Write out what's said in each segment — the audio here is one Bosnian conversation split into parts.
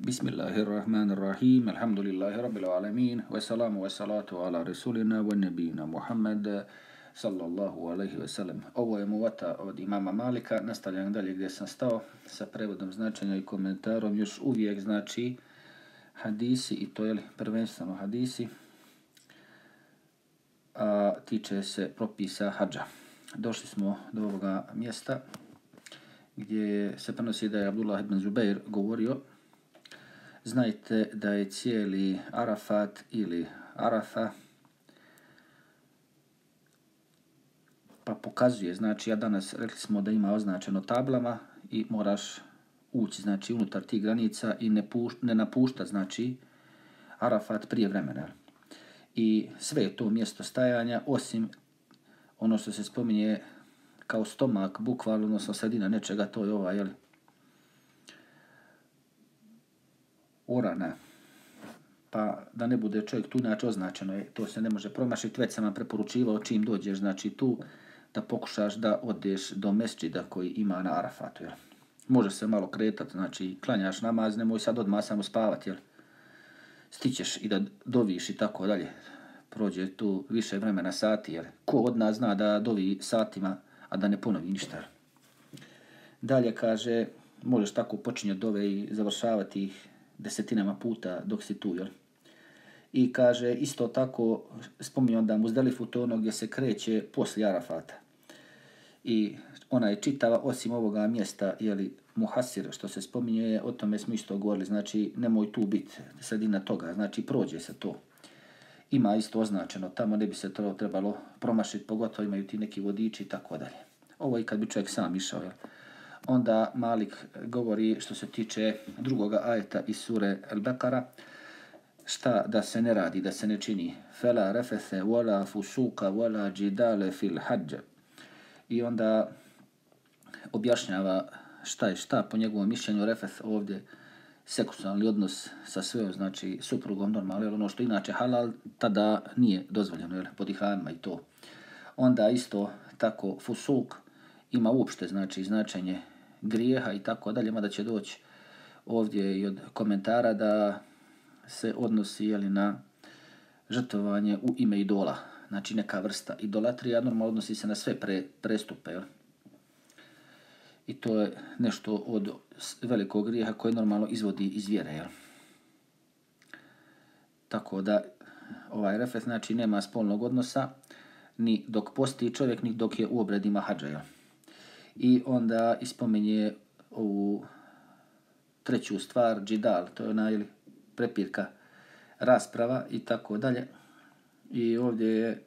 بسم الله الرحمن الرحيم الحمد لله رب العالمين والسلام والصلاة على رسولنا ونبينا محمد صلى الله عليه وسلم Ovo je muvata od imama Malika, nastavljam dalje gdje sam stao sa prevodom značenja i komentarom, još uvijek znači hadisi i to je prvenstveno hadisi, a tiče se propisa hađa. Došli smo do ovoga mjesta gdje se prenosi da je Abdullah ibn Zubair govorio znajte da je cijeli Arafat ili Arafa pa pokazuje, znači ja danas rekli smo da ima označeno tablama i moraš ući znači unutar tih granica i ne, puš, ne napušta znači Arafat prije vremena. I sve je to mjesto stajanja osim ono što se spominje kao stomak, bukvalno, odnosno sredina nečega, to je ova, jel, orana, pa da ne bude čovjek tu, znači označeno je, to se ne može promašiti, već sam vam preporučivao čim dođeš, znači tu, da pokušaš da odeš do mesčida koji ima na Arafatu, jel. Može se malo kretati, znači klanjaš namaz, nemoj sad odmah samo spavati, jel. Stićeš i da doviš i tako dalje. Prođe tu više vremena sati, jel. Ko od nas zna da dovi satima, a da ne ponovi ništa. Dalje kaže, možeš tako počinjati dove i završavati ih desetinama puta dok si tu, jel? I kaže, isto tako, spominje da Muzdalifu, to ono gdje se kreće poslije Arafata. I ona je čitava, osim ovoga mjesta, jeli, Muhasir, što se spominje, o tome smo isto govorili, znači, nemoj tu biti sredina toga, znači, prođe se to. Ima isto označeno, tamo ne bi se to trebalo promašiti, pogotovo imaju ti neki vodiči i tako dalje. Ovo i kad bi čovjek sam išao, jel? Onda Malik govori što se tiče drugoga ajeta iz sure Al-Bekara, šta da se ne radi, da se ne čini. Fela refese wala fusuka wala džidale fil hađe. I onda objašnjava šta je šta po njegovom mišljenju refes ovdje seksualni odnos sa svojom, znači suprugom normalno, ono što inače halal, tada nije dozvoljeno, jel, podihanima i to. Onda isto tako fusuk ima uopšte znači značenje grijeha i tako dalje, mada će doći ovdje i od komentara da se odnosi jeli, na žrtovanje u ime idola. Znači neka vrsta idolatrija, normalno odnosi se na sve pre, prestupe. Jel? I to je nešto od velikog grijeha koje normalno izvodi iz vjere. Jel? Tako da ovaj refet znači nema spolnog odnosa ni dok posti čovjek, ni dok je u obredima hađa. Jel? I onda ispominje ovu treću stvar, džidal, to je ona ili prepirka rasprava i tako dalje. I ovdje je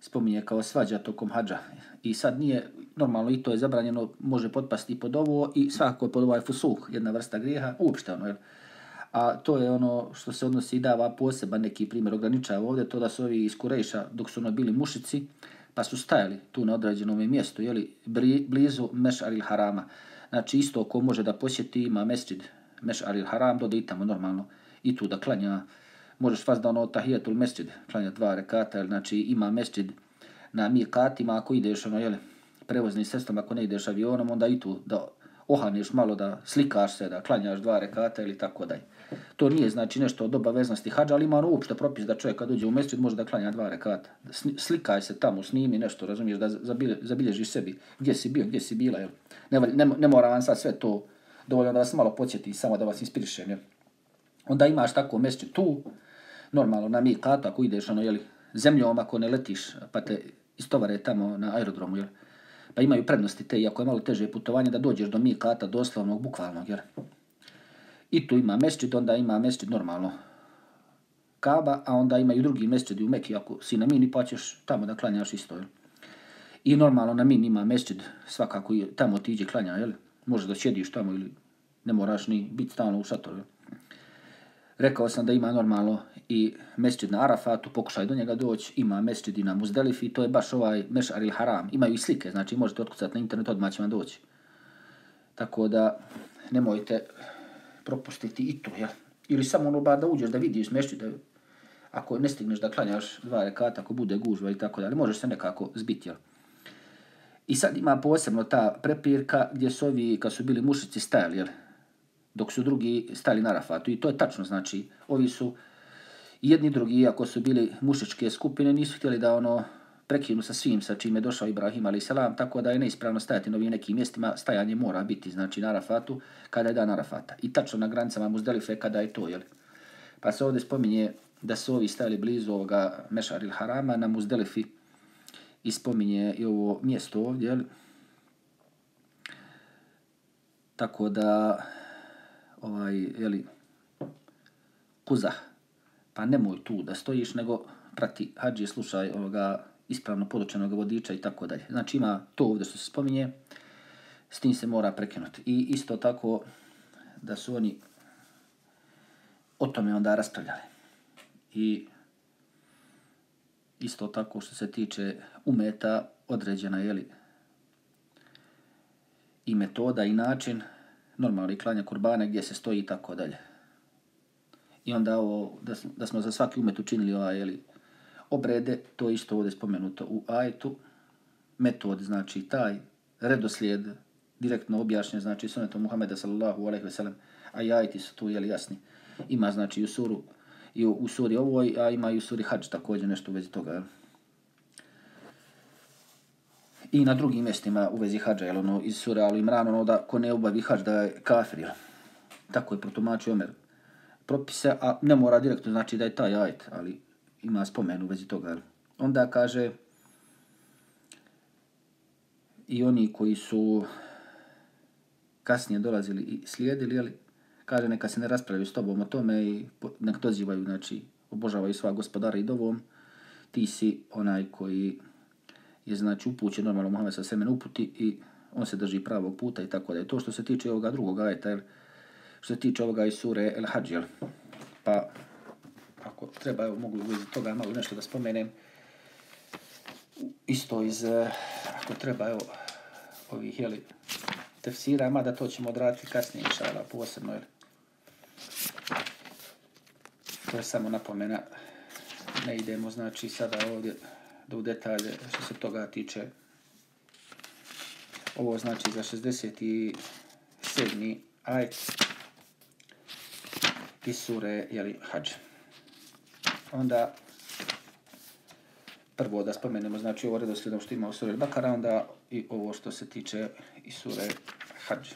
spominje kao svađa tokom hađa. I sad nije, normalno i to je zabranjeno, može potpasti i pod ovo i svako pod ovaj fusuh, jedna vrsta grijeha, uopšte ono, jel? A to je ono što se odnosi i dava poseban neki primjer ograničava ovdje, to da su ovi iz Kurejša, dok su ono bili mušici, pa su stajali tu na određenom mjestu, jeli, blizu Meš'aril Harama. Znači isto ko može da posjeti ima mesčid Meš'aril Haram, dode i tamo normalno i tu da klanja. Možeš fast da ono tahijatul mesčid, klanja dva rekata, jel, znači ima mesčid na mikatima, ako ideš ono, jeli, prevozni sredstvom, ako ne ideš avionom, onda i tu da ohaneš malo, da slikaš se, da klanjaš dva rekata ili tako dalje. To nije znači nešto od obaveznosti hađa, ali ima ono uopšte propis da čovjek kad uđe u mesečit može da klanja dva rekata. Slikaj se tamo, snimi nešto, razumiješ, da zabilježiš sebi gdje si bio, gdje si bila. Jel? Ne, ne, ne mora vam sad sve to dovoljno da vas malo podsjeti, samo da vas inspirišem. Jel? Onda imaš tako mesečit tu, normalno na mikatu, ako ideš ono, jeli, zemljom, ako ne letiš, pa te istovare tamo na aerodromu, jel? pa imaju prednosti te, iako je malo teže putovanje, da dođeš do mikata doslovnog, bukvalnog, jer I tu ima mesčid, onda ima mesčid normalno Kaba, a onda ima i drugi mesčid u Mekiji, ako si na mini, pa ćeš tamo da klanjaš isto, jel? I normalno na mini ima mesčid, svakako i tamo ti iđe klanja, jel? Može da sjediš tamo ili ne moraš ni biti stalno u šatoru, jel? Rekao sam da ima normalno i mesčid na Arafatu, pokušaj do njega doći, ima mesčid i na Muzdelifi, to je baš ovaj Mešar il Haram. Imaju i slike, znači možete otkucati na internet, odmah će vam doći. Tako da nemojte propustiti i to, jel? Ili samo ono bar da uđeš da vidiš mešću, da ako ne stigneš da klanjaš dva rekata, ako bude gužva i tako dalje, možeš se nekako zbiti, jel? I sad ima posebno ta prepirka gdje su ovi, kad su bili mušici, stajali, jel? dok su drugi stali na Rafatu. I to je tačno, znači, ovi su jedni drugi, iako su bili mušičke skupine, nisu htjeli da ono prekinu sa svim sa čime je došao Ibrahim ali selam, tako da je neispravno stajati na ovim nekim mjestima, stajanje mora biti znači na Arafatu kada je dan Arafata. I tačno na granicama Muzdelife kada je to, jel? Pa se ovdje spominje da su ovi stajali blizu ovoga Mešar il Harama na Muzdelifi i spominje i ovo mjesto ovdje, jel? Tako da, ovaj, jeli, kuzah, pa nemoj tu da stojiš, nego prati hađi, slušaj ovoga ispravno podučenog vodiča i tako dalje. Znači ima to ovdje što se spominje, s tim se mora prekinuti. I isto tako da su oni o tome onda raspravljali. I isto tako što se tiče umeta određena je li i metoda i način normalni klanja kurbane gdje se stoji i tako dalje. I onda ovo, da, smo, da smo za svaki umet učinili ovaj, jeli, obrede, to isto ovdje spomenuto u ajetu, metod, znači taj redoslijed, direktno objašnjen, znači sunetom Muhammeda sallallahu alaihi ve sellem, a i ajeti su tu, jeli jasni, ima znači u suru, i u, u suri ovoj, a ima i u suri hađ također nešto u vezi toga, jel? I na drugim mjestima u vezi hađa, jel, ono, iz sura Al Imran, ono, da ko ne obavi hađ da je kafir, jel? Tako je protumačio Omer propise, a ne mora direktno znači da je taj ajet, ali ima spomen u vezi toga. Onda kaže i oni koji su kasnije dolazili i slijedili, ali kaže neka se ne raspravljaju s tobom o tome i nek dozivaju, znači obožavaju sva gospodara i dovom, ti si onaj koji je znači upućen normalno Muhammed sa semen uputi i on se drži pravog puta i tako da je to što se tiče ovoga drugog ajeta, što se tiče ovoga iz sure El Hadžel, pa ako treba, evo, mogu iz toga malo nešto da spomenem. Isto iz, eh, ako treba, evo, ovih, jeli, tefsira, mada to ćemo odraditi kasnije, inšala, posebno, jel. To je samo napomena. Ne idemo, znači, sada ovdje do detalje što se toga tiče. Ovo znači za 67. ajet iz sure, jeli, hađa onda prvo da spomenemo, znači ovo redoslijedom što ima u suri Bakara, onda i ovo što se tiče i sure Hadž.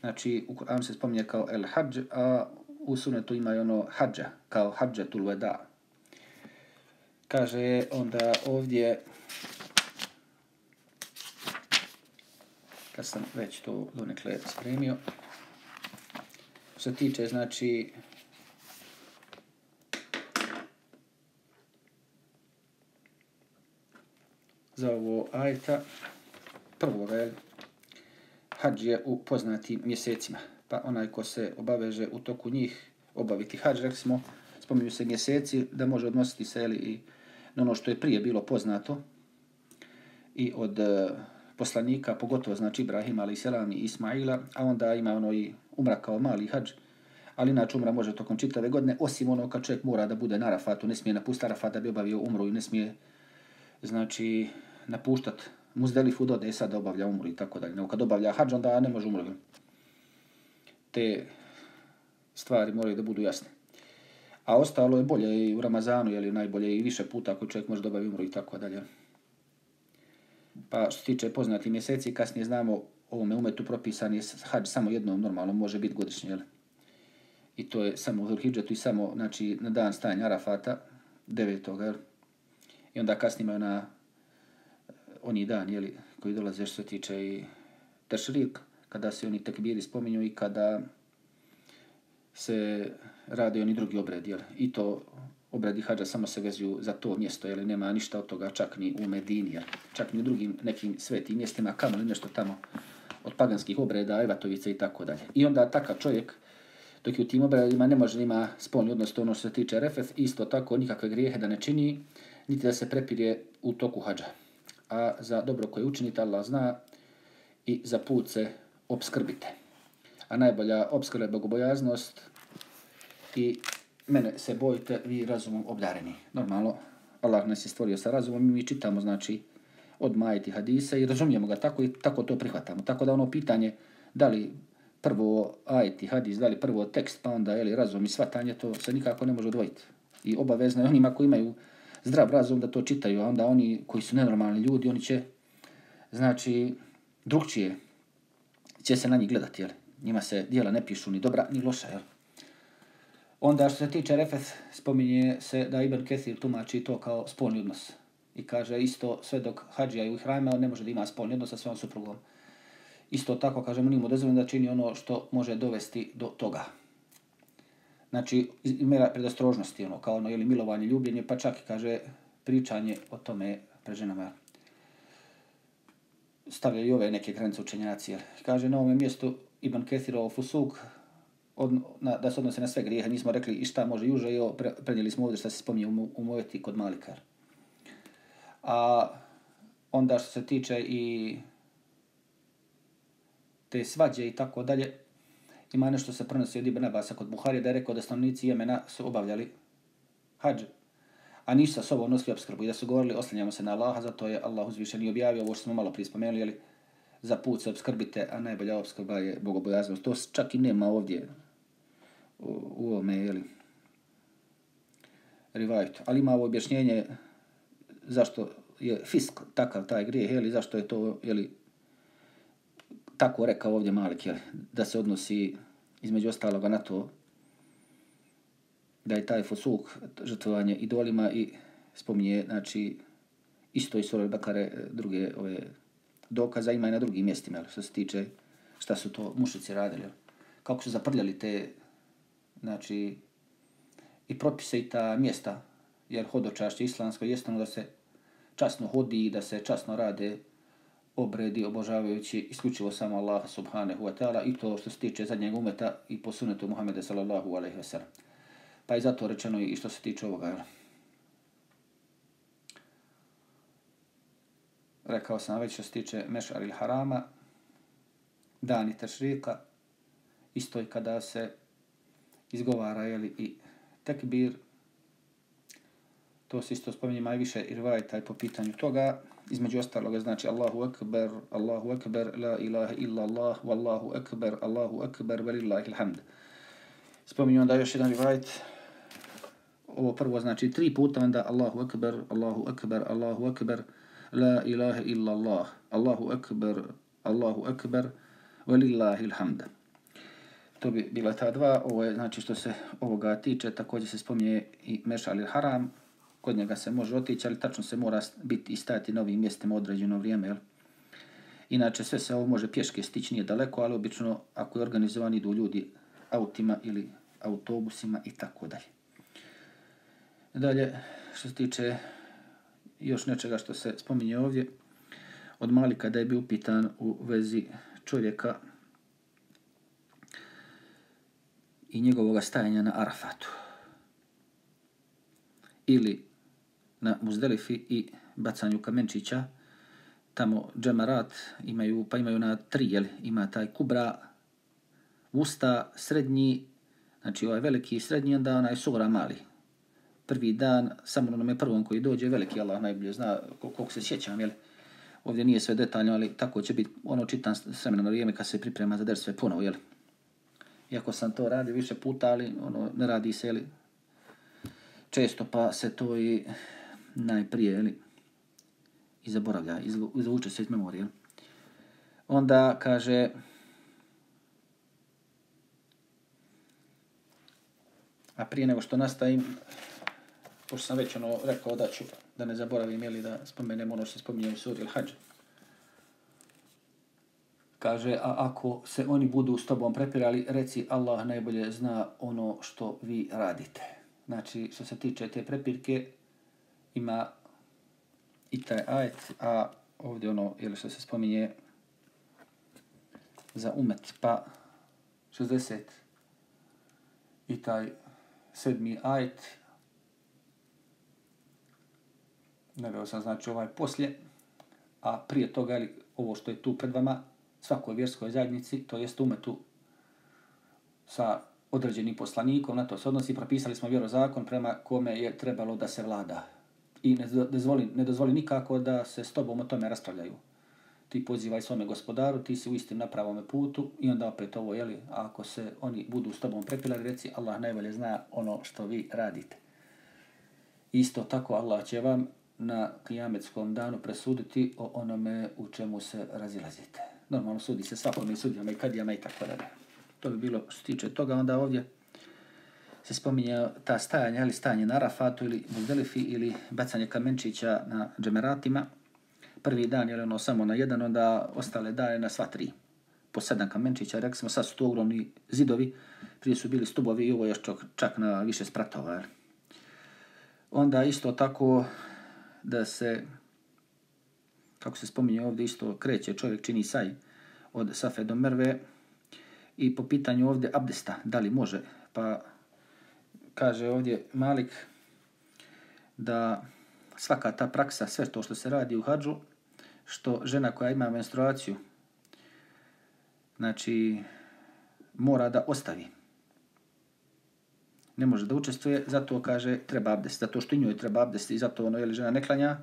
Znači, u Kur'anu se spominje kao El Hadž, a u sunetu ima i ono Hadža, kao Hadžatul Veda. Kaže onda ovdje, kad sam već to donekle spremio, što se tiče, znači, za ovo ajta. Prvo, je hađ je u poznatim mjesecima. Pa onaj ko se obaveže u toku njih obaviti hađ, rekli smo, spominju se mjeseci, da može odnositi se ili i na ono što je prije bilo poznato i od e, poslanika, pogotovo znači Ibrahima ali selam i Ismaila, a onda ima ono i umra kao mali hađ, ali inače umra može tokom čitave godine, osim ono kad čovjek mora da bude na Arafatu, ne smije napustiti Arafat da bi obavio umru i ne smije znači napuštat muzdelifu do da obavlja umru i tako dalje. Nego kad obavlja hađ, onda ne može umru. Te stvari moraju da budu jasne. A ostalo je bolje i u Ramazanu, je li najbolje i više puta ako čovjek može dobaviti umru i tako dalje. Pa što se tiče poznati mjeseci, kasnije znamo ovome umetu propisan je hađ samo jednom normalno, može biti godišnje, jel? I to je samo u Dhulhidžetu i samo znači, na dan stajanja Arafata, devetog, jel? I onda kasnije imaju na oni dan, jeli, koji dolaze što se tiče i tešrik, kada se oni tekbiri spominju i kada se rade oni drugi obredi, jel? I to obredi hađa samo se vezuju za to mjesto, jel? Nema ništa od toga čak ni u Medini, jel? Čak ni u drugim nekim svetim mjestima, kamo nešto tamo od paganskih obreda, Evatovice i tako dalje. I onda takav čovjek, dok je u tim obredima ne može ima spolni odnos to ono što se tiče refef, isto tako nikakve grijehe da ne čini, niti da se prepirje u toku hađa a za dobro koje učinite Allah zna i za put se obskrbite. A najbolja obskrba je bogobojaznost i mene se bojite, vi razumom obdareni. Normalno, Allah nas je stvorio sa razumom i mi čitamo, znači, od majiti hadisa i razumijemo ga tako i tako to prihvatamo. Tako da ono pitanje da li prvo ajti, hadis, da li prvo tekst, pa onda ili razum i svatanje, to se nikako ne može odvojiti. I obavezno je onima koji imaju zdrav razum da to čitaju, a onda oni koji su nenormalni ljudi, oni će, znači, drugčije će se na njih gledati, jel? Njima se dijela ne pišu ni dobra, ni loša, jel? Onda što se tiče refes, spominje se da Ibn Kethir tumači to kao spolni odnos. I kaže isto sve dok hađija i u hrajma, on ne može da ima spolni odnos sa svojom suprugom. Isto tako, kaže, mu nimo dozvoljeno da čini ono što može dovesti do toga. Znači, mera predostrožnosti, ono, kao ono, ili milovanje, ljubljenje, pa čak i, kaže, pričanje o tome pred ženama. Stavljaju i ove neke granice učenjaci. Jer. Kaže, na ovom mjestu Ibn Kethirov Fusuk, od, na, da se odnose na sve grijehe, nismo rekli i šta može juže, i pre, prednijeli smo ovdje šta se spominje u, u mojeti kod Malikar. A onda što se tiče i te svađe i tako dalje, ima nešto se prenosi od Ibn Abasa kod Buharije da je rekao da stanovnici Jemena su obavljali hađ, a nisu sa sobom nosili obskrbu i da su govorili oslanjamo se na Allaha, zato je Allah uzvišen i objavio ovo što smo malo prije spomenuli, jeli, za put se obskrbite, a najbolja obskrba je bogobojaznost. To čak i nema ovdje u, u ovome, jeli, rivajtu. Ali ima ovo objašnjenje zašto je fisk takav taj grijeh, jeli, zašto je to, jeli, tako rekao ovdje Malik, jel, da se odnosi između ostaloga na to da je taj fosuk žrtvovanje idolima i spominje, znači, isto i Sorel Bakare e, druge ove dokaza ima i na drugim mjestima, što se tiče šta su to mušici radili. Kako su zaprljali te znači, i propise i ta mjesta, jer hodočašće islamsko jeste ono da se časno hodi i da se časno rade obredi obožavajući isključivo samo Allah subhanahu wa ta'ala i to što se tiče zadnjeg umeta i po sunetu Muhammeda sallallahu alaihi wa sallam. Pa je zato rečeno i što se tiče ovoga. Jel? Rekao sam već što se tiče Mešar il Harama, dani tešrika, isto i kada se izgovara jeli, i tekbir. To se isto spominje maj više i rvajtaj po pitanju toga. Između ostaloga znači Allahu akbar, Allahu akbar, la ilaha illa Allah, wallahu akbar, Allahu akbar, velillahi alhamd. Spominju onda još jedan rivajt. Ovo prvo znači tri puta, onda Allahu akbar, Allahu akbar, Allahu akbar, la ilaha illa Allah, Allahu akbar, Allahu akbar, velillahi alhamd to bi bila ta dva. Ovo je, znači, što se ovoga tiče, također se spominje i Mešal ili Haram. Kod njega se može otići, ali tačno se mora biti i stajati na ovim mjestima određeno vrijeme. Jel? Inače, sve se ovo može pješke stići, nije daleko, ali obično, ako je organizovan, idu ljudi autima ili autobusima i tako dalje. Dalje, što se tiče još nečega što se spominje ovdje, od Malika da je bio upitan u vezi čovjeka i njegovog stajanja na Arafatu. Ili na Muzdelifi i bacanju kamenčića. Tamo džemarat imaju, pa imaju na tri, jel? ima taj kubra, usta, srednji, znači ovaj veliki srednji, onda onaj sugora mali. Prvi dan, samo na onome prvom koji dođe, veliki Allah najbolje zna koliko se sjećam, jel? Ovdje nije sve detaljno, ali tako će biti, ono čitam semena na vrijeme kad se priprema za der sve ponovo, jel? iako sam to radio više puta, ali ono, ne radi se li često, pa se to i najprije li, i zaboravlja, izvuče se iz memorije. Onda kaže, a prije nego što nastavim, pošto sam već ono rekao da ću, da ne zaboravim, ili da spomenem ono što spominjem u suri al-Hajj, kaže, a ako se oni budu s tobom prepirali, reci Allah najbolje zna ono što vi radite. Znači, što se tiče te prepirke, ima i taj ajet, a ovdje ono, ili što se spominje za umet, pa 60 i taj sedmi ajet, naveo sam znači ovaj poslije, a prije toga, ili ovo što je tu pred vama, svakoj vjerskoj zajednici, to jest umetu sa određenim poslanikom, na to se odnosi, propisali smo vjerozakon prema kome je trebalo da se vlada. I ne dozvoli, ne dozvoli nikako da se s tobom o tome raspravljaju. ti pozivaj svome gospodaru, ti si u istim na pravome putu i onda opet ovo, jeli, ako se oni budu s tobom prepilali, reci Allah najbolje zna ono što vi radite. Isto tako Allah će vam na kijametskom danu presuditi o onome u čemu se razilazite. Normalno sudi se svakome i sudijama i kadijama i tako dalje. To bi bilo što tiče toga. Onda ovdje se spominje ta stajanja ili stajanje na Rafatu ili Muzdelifi ili bacanje kamenčića na džemeratima. Prvi dan je ono samo na jedan, onda ostale dane na sva tri. Po sedam kamenčića, rekli smo, sad su to ogromni zidovi, prije su bili stubovi i ovo još čak, čak na više spratova. Onda isto tako da se, kako se spominje ovdje, isto kreće čovjek čini saj od Safe do Merve i po pitanju ovdje abdesta, da li može, pa kaže ovdje Malik da svaka ta praksa, sve to što se radi u hađu, što žena koja ima menstruaciju, znači, mora da ostavi. Ne može da učestvuje, zato kaže treba abdest, zato što i njoj treba abdest i zato ono, je li žena ne klanja,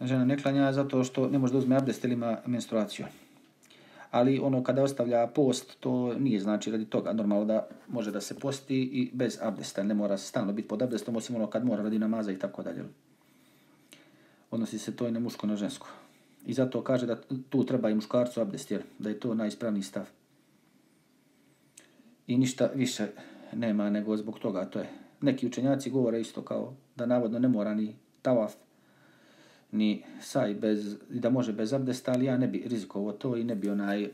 žena ne klanja zato što ne može da uzme abdest ili ima menstruaciju ali ono kada ostavlja post, to nije znači radi toga. Normalno da može da se posti i bez abdesta, ne mora stalno biti pod abdestom, osim ono kad mora radi namaza i tako dalje. Odnosi se to i na muško na žensko. I zato kaže da tu treba i muškarcu abdest, jer da je to najispravniji stav. I ništa više nema nego zbog toga, to je. Neki učenjaci govore isto kao da navodno ne mora ni tavaf ni saj bez, da može bez abdesta, ali ja ne bi rizikovao to i ne bi onaj,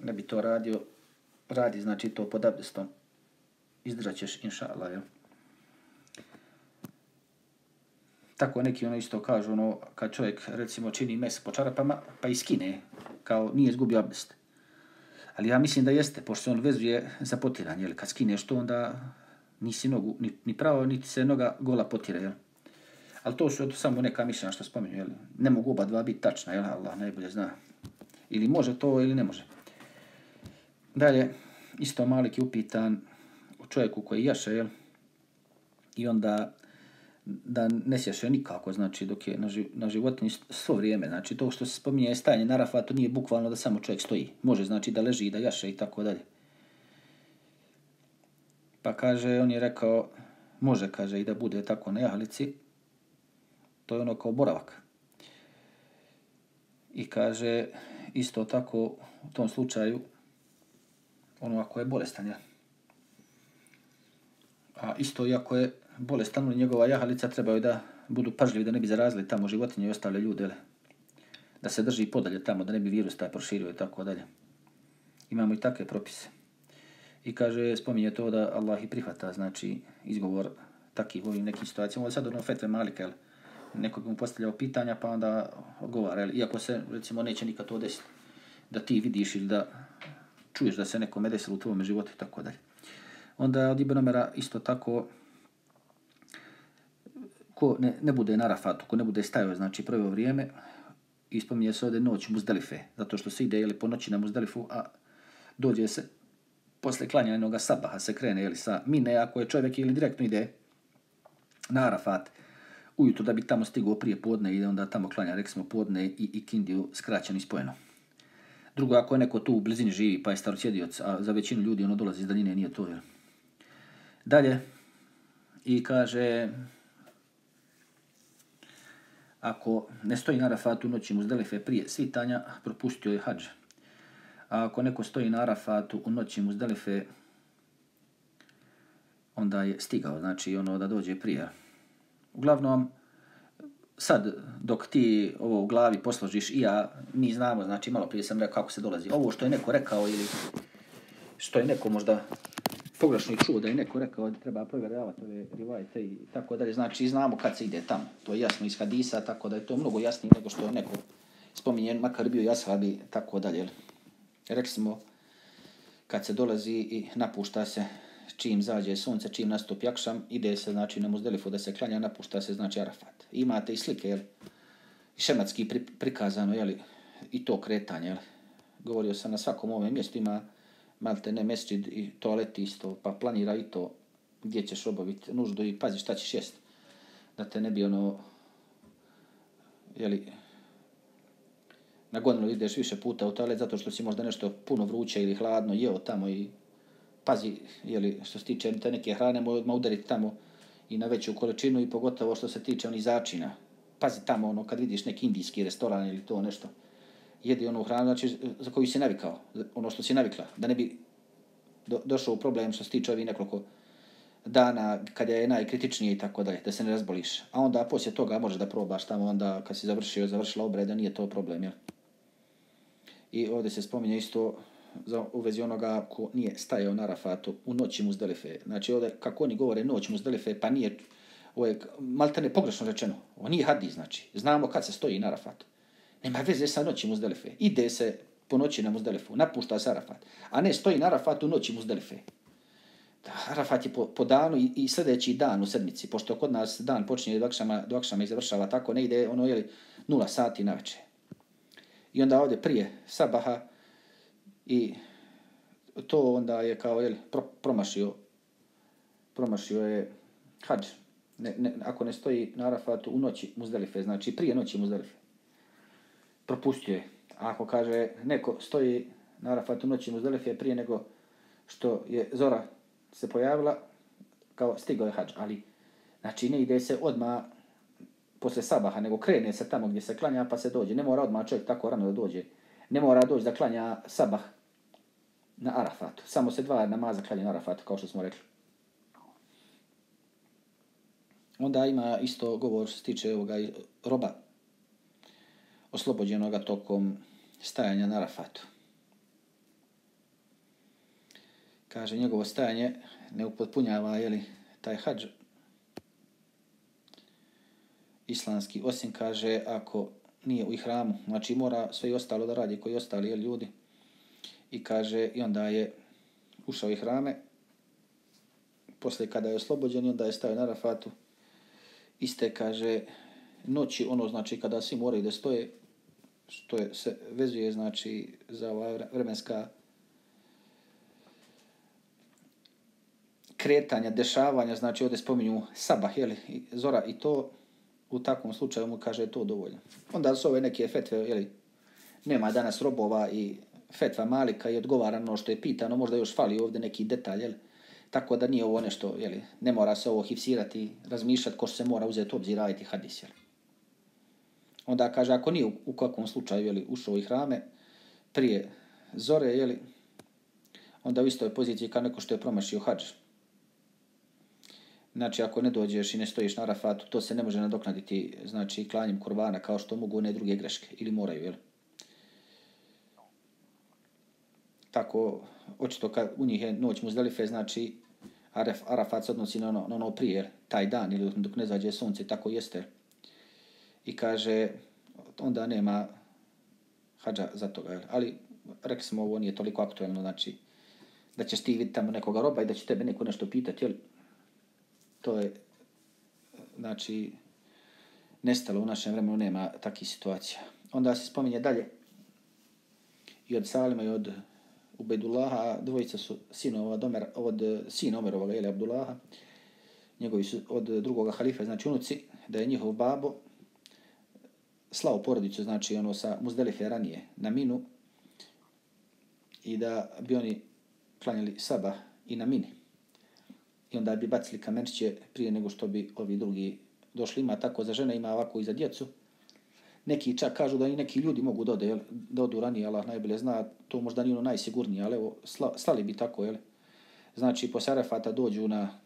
ne bi to radio, radi znači to pod abdestom. Izdraćeš, inša Allah, jel? Tako neki ono isto kažu, ono, kad čovjek recimo čini mes po čarapama, pa iskine, kao nije izgubio abdest. Ali ja mislim da jeste, pošto se on vezuje za potiranje, jel? Kad skineš to, onda nisi nogu, ni, ni pravo, niti se noga gola potira, jel? Ali to su to samo neka mišljenja što spominju, jel? Ne mogu oba dva biti tačna, jel? Allah najbolje zna. Ili može to, ili ne može. Dalje, isto Malik je upitan o čovjeku koji jaše, jel? I onda da ne sješe nikako, znači dok je na, ži, na životinji svo vrijeme. Znači to što se spominje stajanje na rafatu nije bukvalno da samo čovjek stoji. Može znači da leži i da jaše i tako dalje. Pa kaže, on je rekao, može, kaže, i da bude tako na jahalici, to je ono kao boravak. I kaže, isto tako u tom slučaju, ono ako je bolestan, ja. A isto i ako je bolestan, ono, njegova jahalica trebaju da budu pažljivi, da ne bi zarazili tamo životinje i ostale ljude, le. da se drži podalje tamo, da ne bi virus taj proširio i tako dalje. Imamo i takve propise. I kaže, spominje to da Allah i prihvata, znači, izgovor takih u ovim nekim situacijama. Ovo je sad ono fetve malike, ali nekog mu postavljao pitanja, pa onda odgovara. Iako se, recimo, neće nikad to desiti da ti vidiš ili da čuješ da se nekome desilo u tvojom životu i tako dalje. Onda od Ibn Omera isto tako ko ne, ne bude na Rafatu, ko ne bude stajao, znači prvo vrijeme, ispominje se ovdje noć Muzdalife, zato što se ide jeli, po noći na Muzdalifu, a dođe se posle klanjanja sabaha se krene jeli, sa mine, ako je čovjek ili direktno ide na Arafat, ujutro da bi tamo stigao prije podne i onda tamo klanja, reksimo, podne i, i kindiju skraćeno i spojeno. Drugo, ako je neko tu u blizini živi, pa je starosjedioc, a za većinu ljudi ono dolazi iz daljine, nije to. Jer. Dalje, i kaže, ako ne stoji na Arafatu noći Muzdelife prije svitanja, propustio je hađ. A ako neko stoji na Arafatu u noći Muzdelife, onda je stigao, znači ono da dođe prije. Uglavnom, sad, dok ti ovo u glavi posložiš i ja, mi znamo, znači malo prije sam rekao kako se dolazi. Ovo što je neko rekao ili što je neko možda pogrešno čuo da je neko rekao da treba provjeravati ove rivajte i tako dalje. Znači, znamo kad se ide tamo. To je jasno iz hadisa, tako da je to mnogo jasnije nego što je neko spominjen, makar bio jashabi, tako dalje. Rekli smo, kad se dolazi i napušta se čim zađe sunce, čim nastupi jakšam, ide se znači na muzdelifu da se klanja, napušta se znači Arafat. Imate i slike, jel? Šematski pri, prikazano, jel? I to kretanje, jel? Govorio sam na svakom ovom mjestu ima malte ne mesčid i toalet isto, pa planira i to gdje ćeš obaviti nuždu i pazi šta ćeš jest. Da te ne bi ono, jeli, na godinu ideš više puta u toalet zato što si možda nešto puno vruće ili hladno jeo tamo i pazi, jeli, što se tiče te neke hrane, odmah udariti tamo i na veću količinu i pogotovo što se tiče onih začina. Pazi tamo ono kad vidiš neki indijski restoran ili to nešto, jedi onu hranu znači, za koju si navikao, ono što si navikla, da ne bi do, došao u problem što se tiče ovih nekoliko dana kada je najkritičnije i tako dalje, da se ne razboliš. A onda poslije toga možeš da probaš tamo onda kad si završio, završila obreda, nije to problem, jel? I ovdje se spominje isto za u vezi onoga ko nije stajao na Arafatu u noći Muzdelife. Znači ovdje kako oni govore noć Muzdelife, pa nije, ovo je malte ne pogrešno rečeno. Ovo nije hadis, znači. Znamo kad se stoji na Arafatu. Nema veze sa noći Muzdelife. Ide se po noći na Muzdelifu, napušta se Arafat. A ne stoji na Arafatu u noći Da Arafat je po, po danu i, i sljedeći dan u sedmici, pošto kod nas dan počinje do akšama, do akšama i završava tako, ne ide ono, jeli, nula sati na večer. I onda ovdje prije sabaha i to onda je kao, jel, pro, promašio, promašio je hađ. Ne, ne, ako ne stoji na Arafatu u noći Muzdalife, znači prije noći Muzdalife, propustio je. A ako kaže neko stoji na Arafatu u noći Muzdalife prije nego što je zora se pojavila, kao stigao je hađ, ali znači ne ide se odma posle sabaha, nego krene se tamo gdje se klanja pa se dođe. Ne mora odmah čovjek tako rano da dođe. Ne mora doći da klanja sabah na Arafatu. Samo se dva namaza klanja na Arafatu, kao što smo rekli. Onda ima isto govor što se tiče ovoga roba oslobođenoga tokom stajanja na Arafatu. Kaže, njegovo stajanje ne upotpunjava, jeli, taj hađ islamski, osim kaže, ako nije u ihramu, znači mora sve i ostalo da radi koji ostali jeli, ljudi. I kaže, i onda je ušao ih rame, posle kada je oslobođen, onda je stavio na Arafatu, iste, kaže, noći, ono znači kada svi moraju da stoje, što je, se vezuje znači za ova vremenska kretanja, dešavanja, znači ovdje spominju sabah, jeli, zora i to u takvom slučaju mu kaže to dovoljno. Onda su ove neke fetve, jeli, nema danas robova i fetva malika i odgovara ono što je pitano, možda još fali ovdje neki detalj, jel? tako da nije ovo nešto, jeli, ne mora se ovo hifsirati, razmišljati ko se mora uzeti obzir raditi hadis, jel? Onda kaže, ako nije u, u kakvom slučaju jeli, ušao i hrame, prije zore, jeli, onda u istoj poziciji kao neko što je promašio hađ. Znači, ako ne dođeš i ne stojiš na Arafatu, to se ne može nadoknaditi, znači, klanjem kurbana, kao što mogu ne druge greške, ili moraju, jel? Tako, očito, kad u njih je noć muzdelife, znači, Araf, Arafat se odnosi na ono, na ono prije, taj dan, ili dok ne zađe sunce, tako jeste. I kaže, onda nema hađa za toga, jel? Ali, rekli smo, ovo nije toliko aktuelno, znači, da ćeš ti vidjeti tamo nekoga roba i da će tebe neko nešto pitati, jel? to je, znači, nestalo u našem vremenu, nema takih situacija. Onda se spominje dalje i od Salima i od Ubejdullaha, dvojica su sinova od, Omer, od sina Omerovoga, ili Abdullaha, njegovi su od drugoga halifa, znači unuci, da je njihov babo slao porodicu, znači ono sa Muzdelife ranije na minu i da bi oni klanjali sabah i na mini i onda bi bacili kamenčiće prije nego što bi ovi drugi došli. Ima tako za žene, ima ovako i za djecu. Neki čak kažu da i neki ljudi mogu da, ode, da odu ranije, Allah najbolje zna, to možda nije ono najsigurnije, ali evo, slali bi tako, jel? Znači, po Sarafata dođu na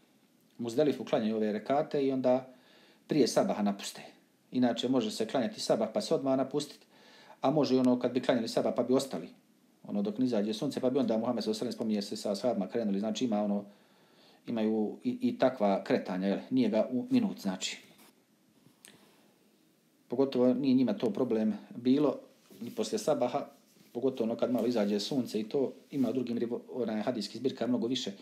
Muzdelifu, klanjaju ove rekate i onda prije sabaha napuste. Inače, može se klanjati sabah pa se odmah napustiti, a može i ono kad bi klanjali sabah pa bi ostali. Ono dok ne izađe sunce, pa bi onda Muhammed s.a.v. spominje se sa sahabima krenuli, znači ima ono imaju i, i takva kretanja, jel? nije ga u minut, znači. Pogotovo nije njima to problem bilo, ni poslije sabaha, pogotovo ono kad malo izađe sunce i to ima u drugim onaj, hadijskih zbirka mnogo više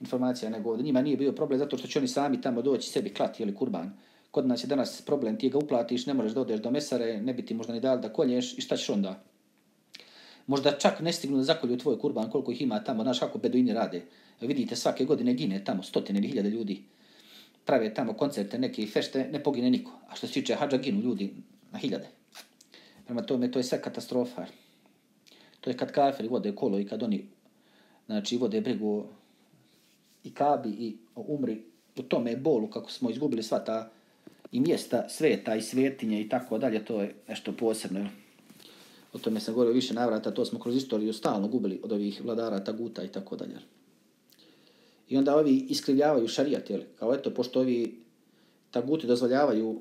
informacija nego ovdje. Njima nije bio problem zato što će oni sami tamo doći sebi klati ili kurban. Kod nas je danas problem, ti ga uplatiš, ne možeš da odeš do mesare, ne bi ti možda ni dali da kolješ i šta ćeš onda? Možda čak ne stignu da zakolju tvoj kurban koliko ih ima tamo, znaš kako beduini rade vidite svake godine gine tamo stotine ili hiljade ljudi, prave tamo koncerte, neke fešte, ne pogine niko. A što se tiče hađa, ginu ljudi na hiljade. Prema tome, to je sve katastrofa. To je kad kafiri vode kolo i kad oni znači, vode brigu i kabi i umri u tome bolu kako smo izgubili sva ta i mjesta sveta i svetinje i tako dalje, to je nešto posebno. O tome sam govorio više navrata, to smo kroz istoriju stalno gubili od ovih vladara Taguta i tako dalje. I onda ovi iskrivljavaju šarijat, jel? kao eto, pošto ovi Taguti dozvoljavaju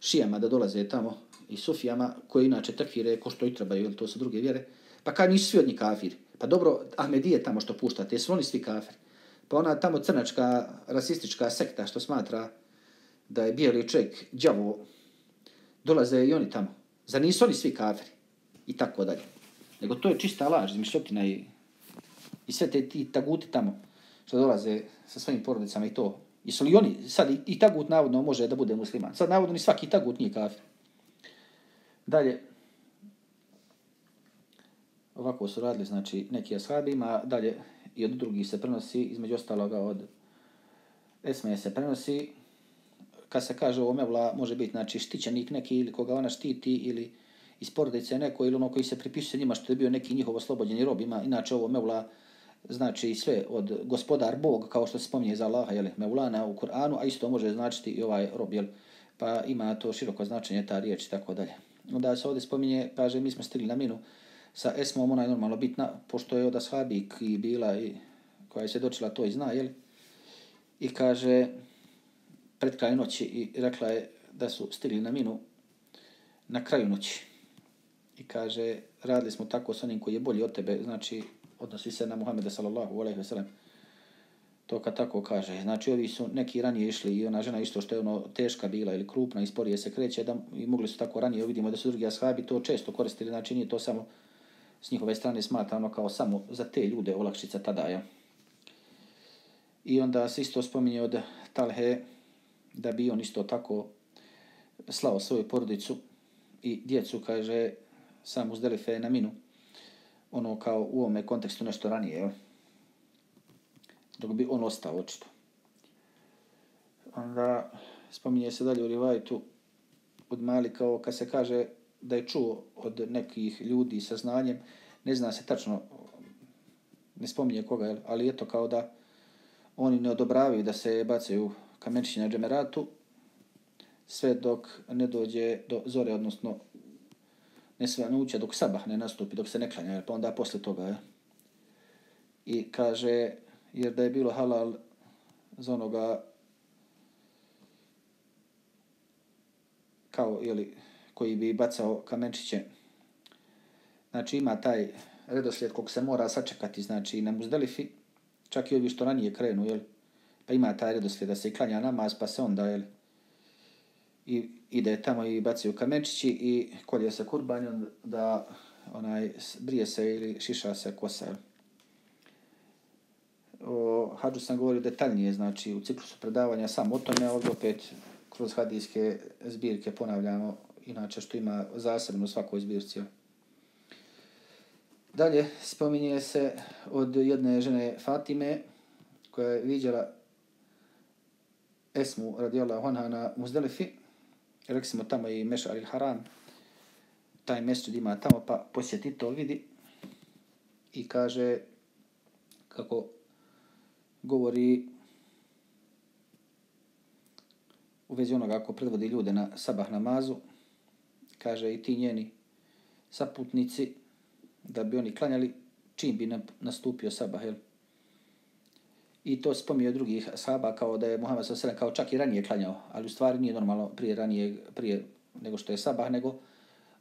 šijama da dolaze tamo i sufijama, koji inače takvire ko što i trebaju, jel? to su druge vjere, pa kad nisu svi od njih kafiri. Pa dobro, Ahmedije tamo što puštate, jesu oni svi kafiri. Pa ona tamo crnačka, rasistička sekta što smatra da je bijeli čovjek djavo, dolaze i oni tamo. Zar nisu oni svi kafiri? I tako dalje. Nego to je čista laž, izmišljotina i, i sve te ti taguti tamo što dolaze sa svojim porodicama i to. Jesu li oni, sad i, i tagut navodno može da bude musliman. Sad navodno ni svaki tagut nije kafir. Dalje, ovako su radili, znači, neki ashabi, ima dalje i od drugih se prenosi, između ostaloga od Esme se prenosi, kad se kaže ovo mevla, može biti, znači, štićenik neki ili koga ona štiti ili iz porodice neko ili ono koji se pripisuje njima što je bio neki njihov oslobođeni rob, ima, inače ovo mevla, znači sve od gospodar Bog, kao što se spominje za Allaha, jel, mevlana u Kur'anu, a isto može značiti i ovaj rob, jel, pa ima to široko značenje ta riječ i tako dalje. Onda se ovdje spominje, kaže, mi smo stigli na minu, sa esmom ona je normalno bitna, pošto je od ashabik i bila i koja je se dočila to i zna, jel? I kaže, pred kraj noći i rekla je da su stigli na minu na kraju noći. I kaže, radili smo tako s onim koji je bolji od tebe, znači, odnosi se na Muhammeda sallallahu alaihi ve sellem To kad tako kaže. Znači, ovi su neki ranije išli i ona žena isto što je ono teška bila ili krupna i sporije se kreće da, i mogli su tako ranije. Vidimo da su drugi ashabi to često koristili. Znači, nije to samo s njihove strane smatrano kao samo za te ljude olakšica tada, ja. I onda se isto spominje od Talhe da bi on isto tako slao svoju porodicu i djecu, kaže, sam uzdelife na minu, ono kao u ovome kontekstu nešto ranije, jel? dok bi on ostao očito. Onda spominje se dalje u Rivajtu od Mali kao kad se kaže da je čuo od nekih ljudi sa znanjem, ne zna se tačno, ne spominje koga, ali je to kao da oni ne odobravaju da se bacaju kamenčići na džemeratu, sve dok ne dođe do zore, odnosno ne sve nuće dok sabah ne nastupi, dok se ne klanja, pa onda posle toga je. I kaže, jer da je bilo halal za onoga kao, jeli, koji bi bacao kamenčiće. Znači ima taj redoslijed kog se mora sačekati, znači na muzdelifi, čak i ovi što ranije krenu, jel? Pa ima taj redoslijed da se klanja namaz, pa se onda, jel? I ide tamo i bacaju kamenčići i kolje se kurbanjom da onaj brije se ili šiša se kosa. O hađu sam govorio detaljnije, znači u ciklusu predavanja sam o tome, ovdje opet kroz hadijske zbirke ponavljamo inače što ima zasebno u svakoj zbirci. Dalje spominje se od jedne žene Fatime koja je vidjela Esmu radijallahu anha na Muzdelifi, Rekli smo tamo i Mešar il Haram. Taj mjesto ima tamo pa posjeti to vidi. I kaže kako govori u vezi onoga ako predvodi ljude na sabah namazu kaže i ti njeni saputnici, da bi oni klanjali čim bi nastupio sabah, jel? I to spomio drugih sahaba kao da je Muhammed s.a.v. kao čak i ranije klanjao, ali u stvari nije normalno prije ranije, prije nego što je sabah, nego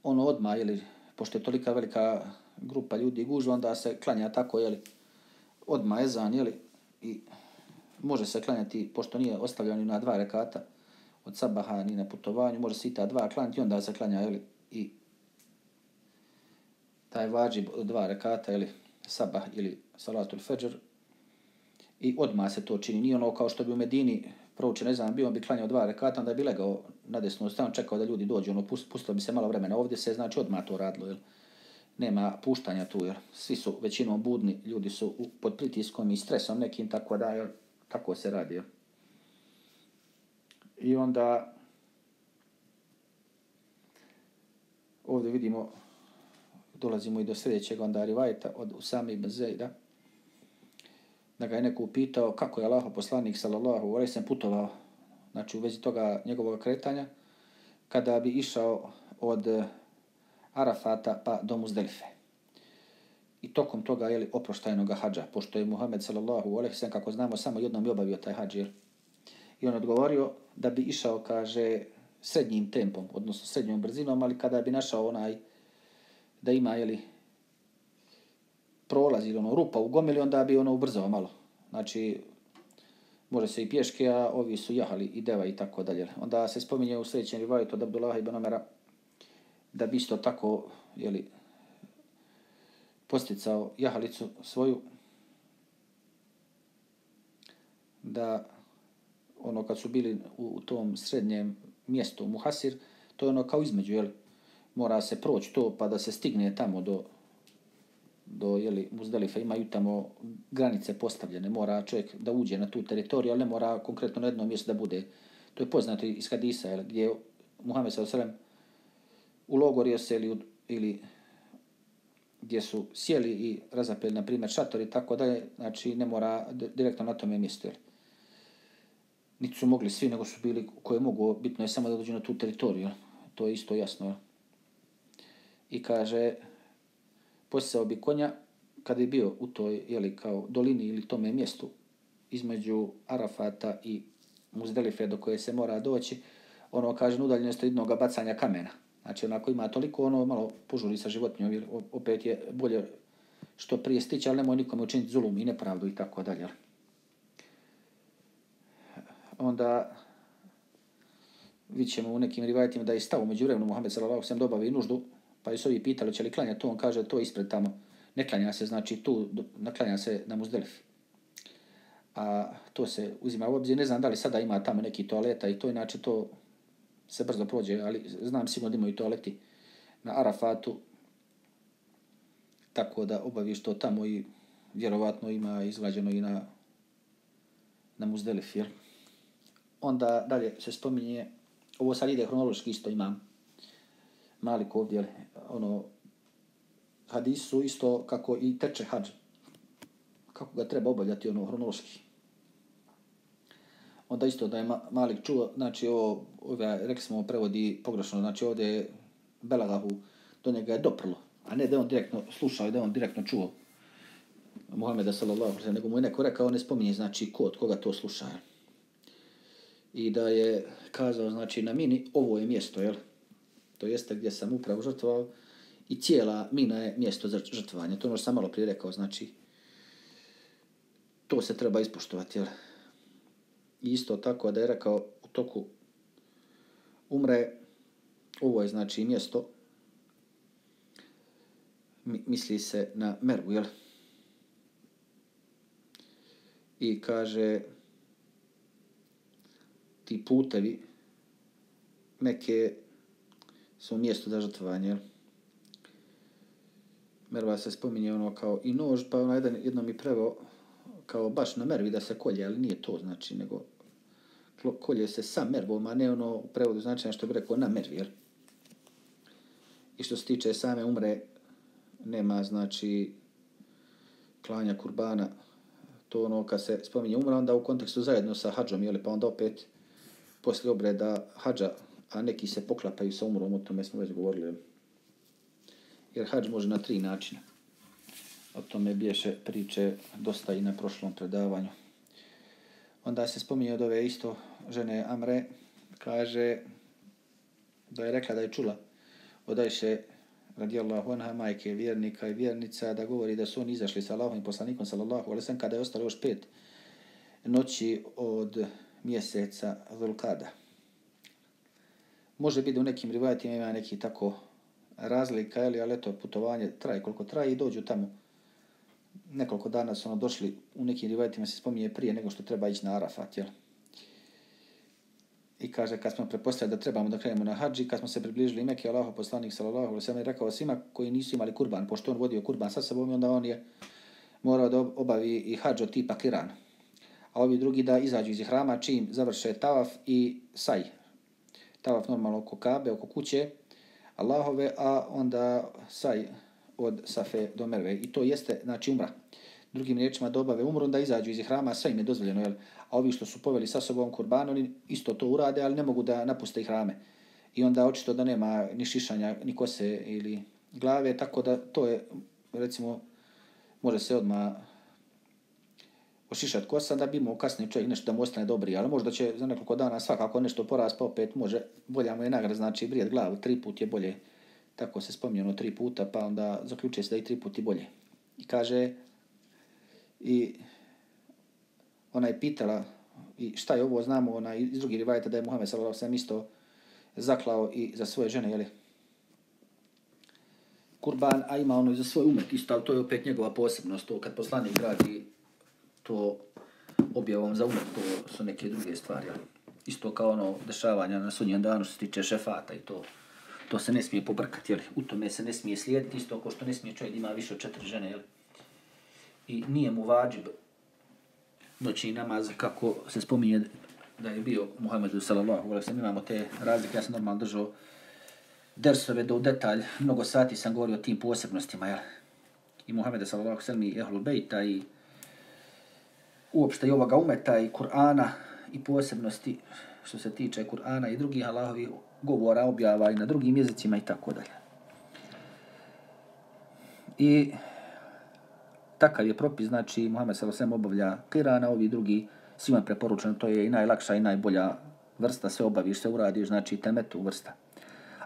ono odma, ili pošto je tolika velika grupa ljudi gužva, onda se klanja tako, jeli, odma je zan, jeli, i može se klanjati, pošto nije ostavljeno na dva rekata, od sabaha ni na putovanju, može se i ta dva klanjati, onda se klanja jeli, i taj vađib dva rekata, ili sabah ili salatul fajr, i odma se to čini. Nije ono kao što bi u Medini prouče, ne znam, bio on bi klanjao dva rekata, onda bi legao na desnu stranu, čekao da ljudi dođu, ono, pustilo bi se malo vremena. Ovdje se, znači, odma to radilo, jel? Nema puštanja tu, jer svi su većinom budni, ljudi su pod pritiskom i stresom nekim, tako da, jel, tako se radi, jel? I onda ovdje vidimo, dolazimo i do sljedećeg onda rivajta od Usame ibn Zejda, da ga je neko upitao kako je Allaho poslanik sallallahu alaihi sallam putovao, znači u vezi toga njegovog kretanja, kada bi išao od eh, Arafata pa do Muzdelife. I tokom toga je li oproštajnog hađa, pošto je Muhammed sallallahu alaihi sallam, kako znamo, samo jednom je obavio taj hađ. I on odgovorio da bi išao, kaže, srednjim tempom, odnosno srednjom brzinom, ali kada bi našao onaj da ima, jeli, prolaz ili ono rupa u gomili, onda bi ono ubrzao malo. Znači, može se i pješke, a ovi su jahali i deva i tako dalje. Onda se spominje u sljedećem rivajetu od Abdullah ibn Omera da bi isto tako, jeli, posticao jahalicu svoju, da ono kad su bili u, u tom srednjem mjestu Muhasir, to je ono kao između, jeli, mora se proći to pa da se stigne tamo do, do jeli, Muzdalifa, imaju tamo granice postavljene, mora čovjek da uđe na tu teritoriju, ali ne mora konkretno na jednom mjestu da bude. To je poznato iz Hadisa, jel, gdje Muhammed s.a.v. u logor se ili, ili gdje su sjeli i razapeli, na primjer, šator i tako dalje, znači ne mora direktno na tome mjestu. Jel. Niti su mogli svi, nego su bili koje mogu, bitno je samo da dođu na tu teritoriju. Jel. To je isto jasno. Jel. I kaže, posao bi konja kada je bio u toj jeli, kao dolini ili tome mjestu između Arafata i Muzdelife do koje se mora doći, ono kaže udaljenost jednog bacanja kamena. Znači onako ima toliko, ono malo požuri sa životinjom, jer opet je bolje što prije stići, ali nemoj nikome učiniti zulum i nepravdu i tako dalje. Onda vidit ćemo u nekim rivajetima da je stav među vremenu Muhammed s.a.v. dobavi nuždu, pa su ovi pitali će li klanja to, on kaže to ispred tamo. Ne klanja se, znači tu, naklanja se na Muzdelifi. A to se uzima u obzir, ne znam da li sada ima tamo neki toaleta i to, inače to se brzo prođe, ali znam sigurno da imaju toaleti na Arafatu, tako da obaviš to tamo i vjerovatno ima izgrađeno i na, na Muzdelifi. Onda dalje se spominje, ovo sad ide hronološki isto imam, Malik ovdje, ono, hadisu isto kako i teče hađ. Kako ga treba obavljati, ono, hronološki. Onda isto da je Malik čuo, znači ovo, ove, rekli smo, prevodi pogrešno, znači ovdje je Belagahu, do njega je doprlo, a ne da on direktno slušao i da on direktno čuo Muhammeda sallallahu alaihi nego mu je neko rekao, ne spominje, znači, ko od koga to sluša. I da je kazao, znači, na mini, ovo je mjesto, jel? To jeste gdje sam upravo žrtvovao, i cijela mina je mjesto za žrtvovanje. To ono što sam malo prije rekao, znači, to se treba ispoštovati, jer isto tako da je rekao u toku umre, ovo je znači mjesto, misli se na Mervu, jel? I kaže, ti putevi, neke svom mjestu za žrtvovanje. Merva se spominje ono kao i nož, pa ono jedan, jedno mi preveo kao baš na mervi da se kolje, ali nije to znači, nego kolje se sa mervom, a ne ono u prevodu značenja što bi rekao na mervi. Jer? I što se tiče same umre, nema znači klanja kurbana, to ono kad se spominje umra, onda u kontekstu zajedno sa hađom, jeli, pa onda opet poslije obreda hađa a neki se poklapaju sa umrom, o tome smo već govorili. Jer hađ može na tri načina. O tome biješe priče dosta i na prošlom predavanju. Onda se spominje od ove isto žene Amre, kaže da je rekla da je čula od Ajše radijallahu anha, majke vjernika i vjernica, da govori da su oni izašli sa Allahom i poslanikom sallallahu alaihi sallam kada je ostalo još pet noći od mjeseca Zulkada može biti u nekim rivajetima ima neki tako razlika, ali, ali putovanje traje koliko traje i dođu tamo nekoliko dana su ono došli, u nekim rivajetima se spominje prije nego što treba ići na Arafat, jel? I kaže, kad smo prepostavili da trebamo da krenemo na hađi, kad smo se približili Mekke, Allaho poslanik sallallahu alaihi sallam je rekao svima koji nisu imali kurban, pošto on vodio kurban sa sobom, onda on je morao da obavi i hađ od tipa kiran. A ovi drugi da izađu iz hrama čim završe tavaf i saj, tavaf normalno oko kabe, oko kuće, Allahove, a onda saj od Safe do Merve. I to jeste, znači, umra. Drugim riječima dobave umru, da izađu iz hrama, sve im je dozvoljeno, jel? A ovi što su poveli sa sobom kurban, oni isto to urade, ali ne mogu da napuste hrame. I onda očito da nema ni šišanja, ni kose ili glave, tako da to je, recimo, može se odmah šišat kosa da bi mu kasnije čovjek nešto da mu ostane dobri, ali možda će za nekoliko dana svakako nešto porast, pa opet može, bolja mu je nagrada, znači brijed glavu, tri put je bolje, tako se spominjeno tri puta, pa onda zaključuje se da i tri puti bolje. I kaže, i ona je pitala, i šta je ovo, znamo ona iz drugih rivajta da je Muhammed s.a.v. isto zaklao i za svoje žene, jeli? Kurban, a ima ono i za svoj umet, isto, ali to je opet njegova posebnost, to kad poslanik radi to objavom za umet, to su neke druge stvari. Isto kao ono dešavanja na sunnjem danu što se tiče šefata i to, to se ne smije pobrkati, jel? u tome se ne smije slijediti, isto kao što ne smije čovjek ima više od četiri žene. Jel? I nije mu vađib noći namaz kako se spominje da je bio Muhammedu sallallahu alaihi sallam. Imamo te razlike, ja sam normalno držao dersove do detalj, mnogo sati sam govorio o tim posebnostima, jel? I Muhammed sallallahu alaihi sallam i Ehlul Bejta i uopšte i ovoga umeta i Kur'ana i posebnosti što se tiče Kur'ana i drugih Allahovi govora, objava i na drugim jezicima i tako dalje. I takav je propis, znači Muhammed s.a.v. obavlja kirana, ovi drugi svima preporučeno, to je i najlakša i najbolja vrsta, sve obaviš, sve uradiš, znači temetu vrsta.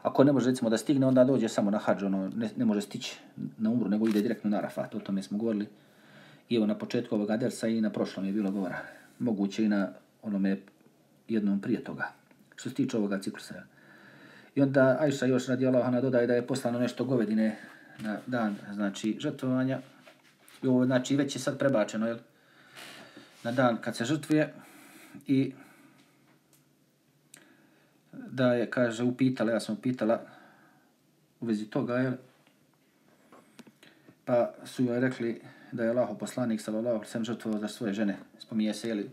Ako ne može recimo da stigne, onda dođe samo na hađ, ono, ne, ne može stići na umru, nego ide direktno na Arafat, o tome smo govorili. I evo na početku ovoga dersa i na prošlom je bilo govora. Moguće i na onome jednom prije toga. Što se tiče ovoga ciklusa. I onda Ajša još radi Allahana dodaje da je poslano nešto govedine na dan, znači, žrtvovanja. I ovo, znači, već je sad prebačeno, jel? Na dan kad se žrtvuje i da je, kaže, upitala, ja sam upitala u vezi toga, jel? Pa su joj rekli, da je Allahu poslanik sallallahu alejhi ve sellem žrtvovao za svoje žene. Spominje se jeli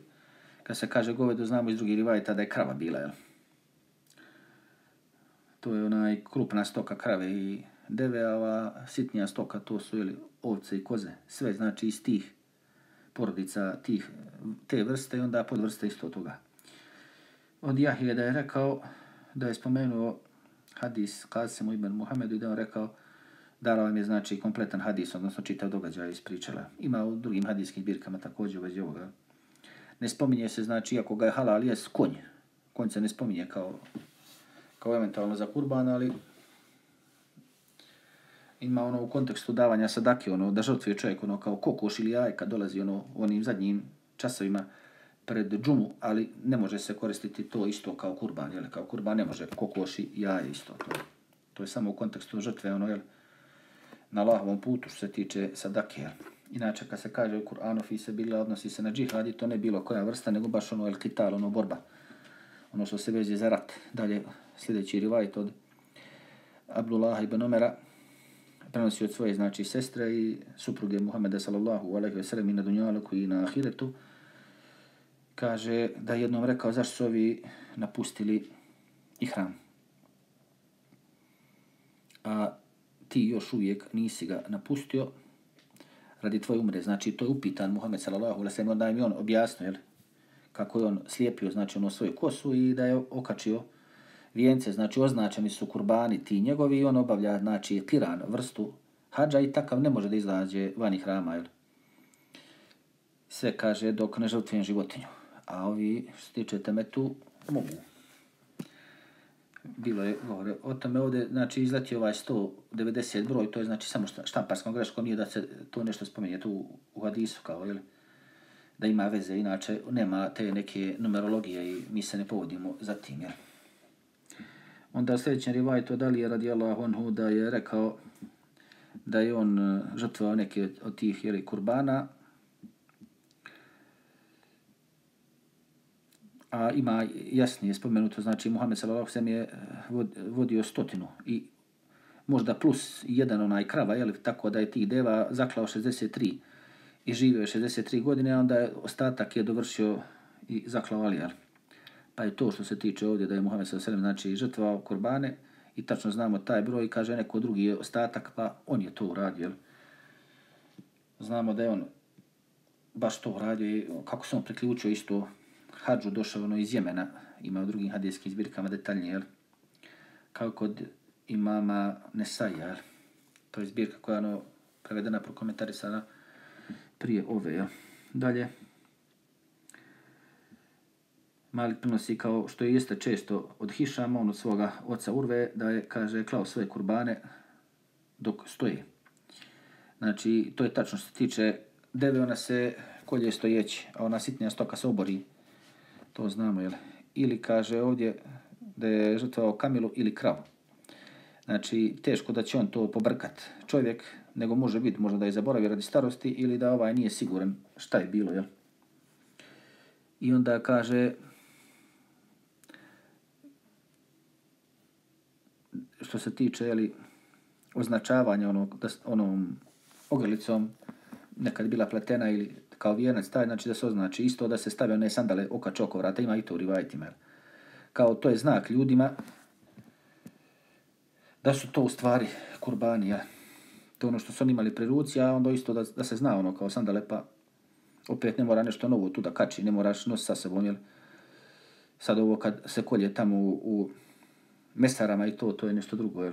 kad se kaže govedo znamo iz drugih rivajta da je krava bila, jel? To je onaj krupna stoka krave i deve, a ova sitnija stoka to su jeli ovce i koze. Sve znači iz tih porodica tih te vrste i onda podvrste isto toga. Od Jahije da je rekao da je spomenuo hadis Kasemu ibn Muhammedu i da je rekao dala vam je znači kompletan hadis, odnosno čitav događaj ispričala. Ima u drugim hadijskim birkama također u vezi ovoga. Ne spominje se, znači, ako ga je halal, jes konj. Konj se ne spominje kao, kao eventualno za kurban, ali ima ono u kontekstu davanja sadake, ono, da žrtvuje čovjek, ono, kao kokoš ili jaj, kad dolazi ono, onim zadnjim časovima pred džumu, ali ne može se koristiti to isto kao kurban, jel, kao kurban ne može kokoši i jaje isto. To, to je samo u kontekstu žrtve, ono, jel, na Allahovom putu što se tiče sadake. Inače, kad se kaže u Kur'anu fi se bila odnosi se na džihad to ne bilo koja vrsta, nego baš ono el kital, ono borba. Ono što se vezi za rat. Dalje, sljedeći rivajt od Abdullah ibn Umera prenosi od svoje, znači, sestre i supruge Muhammeda sallallahu alaihi ve sellem i na dunjaluku i na ahiretu. Kaže da jednom rekao zašto su ovi napustili ihram. A ti još uvijek nisi ga napustio radi tvoje umre. Znači, to je upitan Muhammed sallallahu alaihi sallam, onda im je on objasnio, jel, kako je on slijepio, znači, ono svoju kosu i da je okačio vijence, znači, označeni su kurbani ti njegovi i on obavlja, znači, tiran vrstu hađa i takav ne može da izlađe vani hrama, jel. Sve kaže dok ne žrtvujem životinju. A ovi, što se tiče temetu, mogu bilo je govore o tome ovdje, znači izleti ovaj 190 broj, to je znači samo štamparskom greškom, nije da se to nešto spominje tu u hadisu kao, ili da ima veze, inače nema te neke numerologije i mi se ne povodimo za tim, jel. Onda sljedeći rivaj to da li je radi Allah onhu da je rekao da je on eh, žrtvao neke od tih jeli, kurbana, a ima jasnije spomenuto, znači Muhammed sallallahu alejhi je eh, vodio stotinu i možda plus jedan onaj krava, je tako da je tih deva zaklao 63 i živio je 63 godine, a onda je ostatak je dovršio i zaklao Alijal. Pa je to što se tiče ovdje da je Muhammed sallallahu alejhi znači žrtvao kurbane i tačno znamo taj broj i kaže neko drugi je ostatak, pa on je to uradio. Jel? Znamo da je on baš to uradio i kako se on priključio isto hađu došao ono iz Jemena, ima u drugim hadijskim zbirkama detaljnije, jel? kao kod imama Nesaja, jel? to je zbirka koja je ono prevedena, prokomentarisana prije ove. Jel? Dalje, Malik prenosi kao što je jeste često od Hišama, on od svoga oca Urve, da je, kaže, klao svoje kurbane dok stoji. Znači, to je tačno što se tiče deve, ona se kolje stojeći, a ona sitnija stoka se obori. To znamo, jel? Ili kaže ovdje da je žrtvao kamilu ili kravu. Znači, teško da će on to pobrkat čovjek, nego može biti možda da je zaboravio radi starosti ili da ovaj nije siguran šta je bilo, jel? I onda kaže, što se tiče jeli, označavanja onog, da, onom ogrlicom, nekad bila pletena ili kao vjernac taj, znači da se označi isto da se stavlja one sandale oka čoko vrata, ima i to u rivajtima. Kao to je znak ljudima da su to u stvari kurbani, ja. To ono što su oni imali pri ruci, a onda isto da, da se zna ono kao sandale, pa opet ne mora nešto novo tu da kači, ne moraš nos sa sebom, jel? Sad ovo kad se kolje tamo u, u mesarama i to, to je nešto drugo, jel?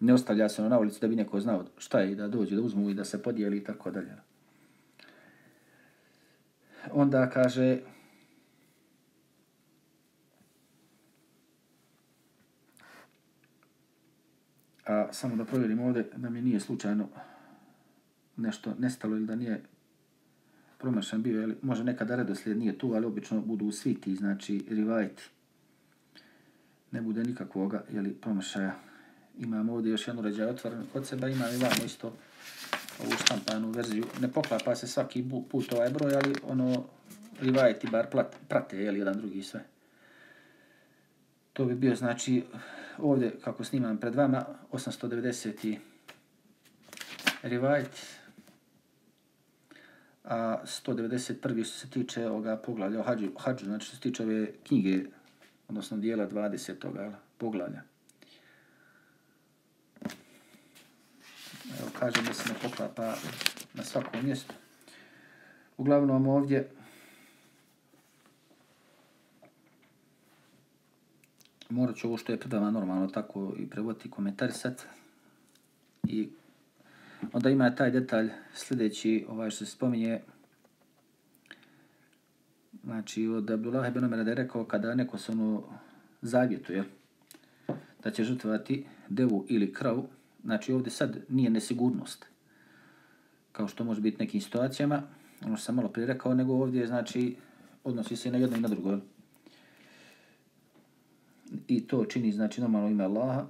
Ne ostavlja se ono na ulici da bi neko znao šta je i da dođe, da uzmu i da se podijeli i tako dalje. Onda kaže, a samo da provjerim ovdje da mi nije slučajno nešto nestalo ili da nije promašan bio, jel, može nekada redoslijed nije tu, ali obično budu svi ti, znači rivajti ne bude nikakvoga jeli, promašaja. Imamo ovdje još jednu uređaj otvoren kod sebe, ima i vamo isto ovu štampanu verziju. Ne poklapa se svaki put ovaj broj, ali ono rivajeti bar plat, prate jel, jedan drugi sve. To bi bio, znači, ovdje, kako snimam pred vama, 890. rivajet, a 191. što se tiče ovoga poglavlja o hađu, hađu, znači što se tiče ove knjige odnosno dijela 20. poglavlja. Evo, kažem da se ne poklapa na svakom mjestu. Uglavnom ovdje morat ću ovo što je predava normalno tako i prevoditi komentarisat. I onda ima taj detalj sljedeći, ovaj što se spominje, Znači, od Abdullah ibn Umar da je rekao kada neko se ono zavjetuje da će žrtvovati devu ili kravu, znači ovdje sad nije nesigurnost, kao što može biti nekim situacijama, ono što sam malo prije rekao, nego ovdje znači odnosi se na jedno i na drugo. I to čini znači normalno ime Allaha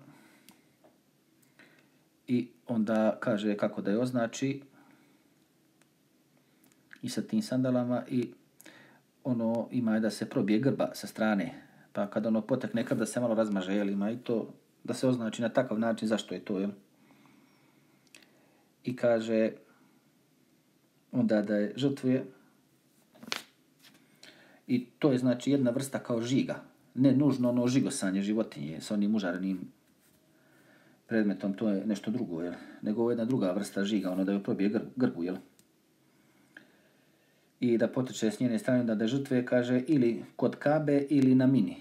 i onda kaže kako da je označi i sa tim sandalama i ono ima da se probije grba sa strane, pa kad ono potekne kad da se malo razmaže, jel, ima i to da se označi na takav način zašto je to, jel? I kaže onda da je žrtvuje i to je znači jedna vrsta kao žiga, ne nužno ono žigosanje životinje sa onim užarenim predmetom, to je nešto drugo, jel? Nego jedna druga vrsta žiga, ono da joj probije grbu, jel? i da potiče s njene strane da da žrtve, kaže, ili kod kabe ili na mini,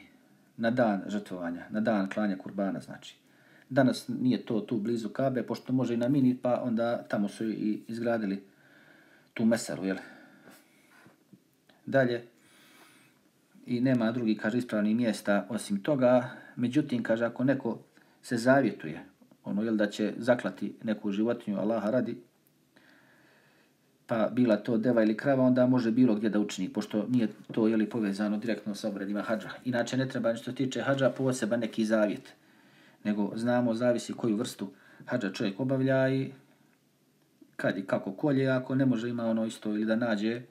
na dan žrtvovanja, na dan klanja kurbana, znači. Danas nije to tu blizu kabe, pošto može i na mini, pa onda tamo su i izgradili tu mesaru, jel? Dalje, i nema drugi, kaže, ispravni mjesta osim toga, međutim, kaže, ako neko se zavjetuje, ono, jel, da će zaklati neku životinju, Allaha radi, pa bila to deva ili krava, onda može bilo gdje da učini, pošto nije to jeli, povezano direktno sa obredima hađa. Inače, ne treba što tiče hađa poseba neki zavjet, nego znamo, zavisi koju vrstu hađa čovjek obavlja i kad i kako kolje, ako ne može ima ono isto ili da nađe,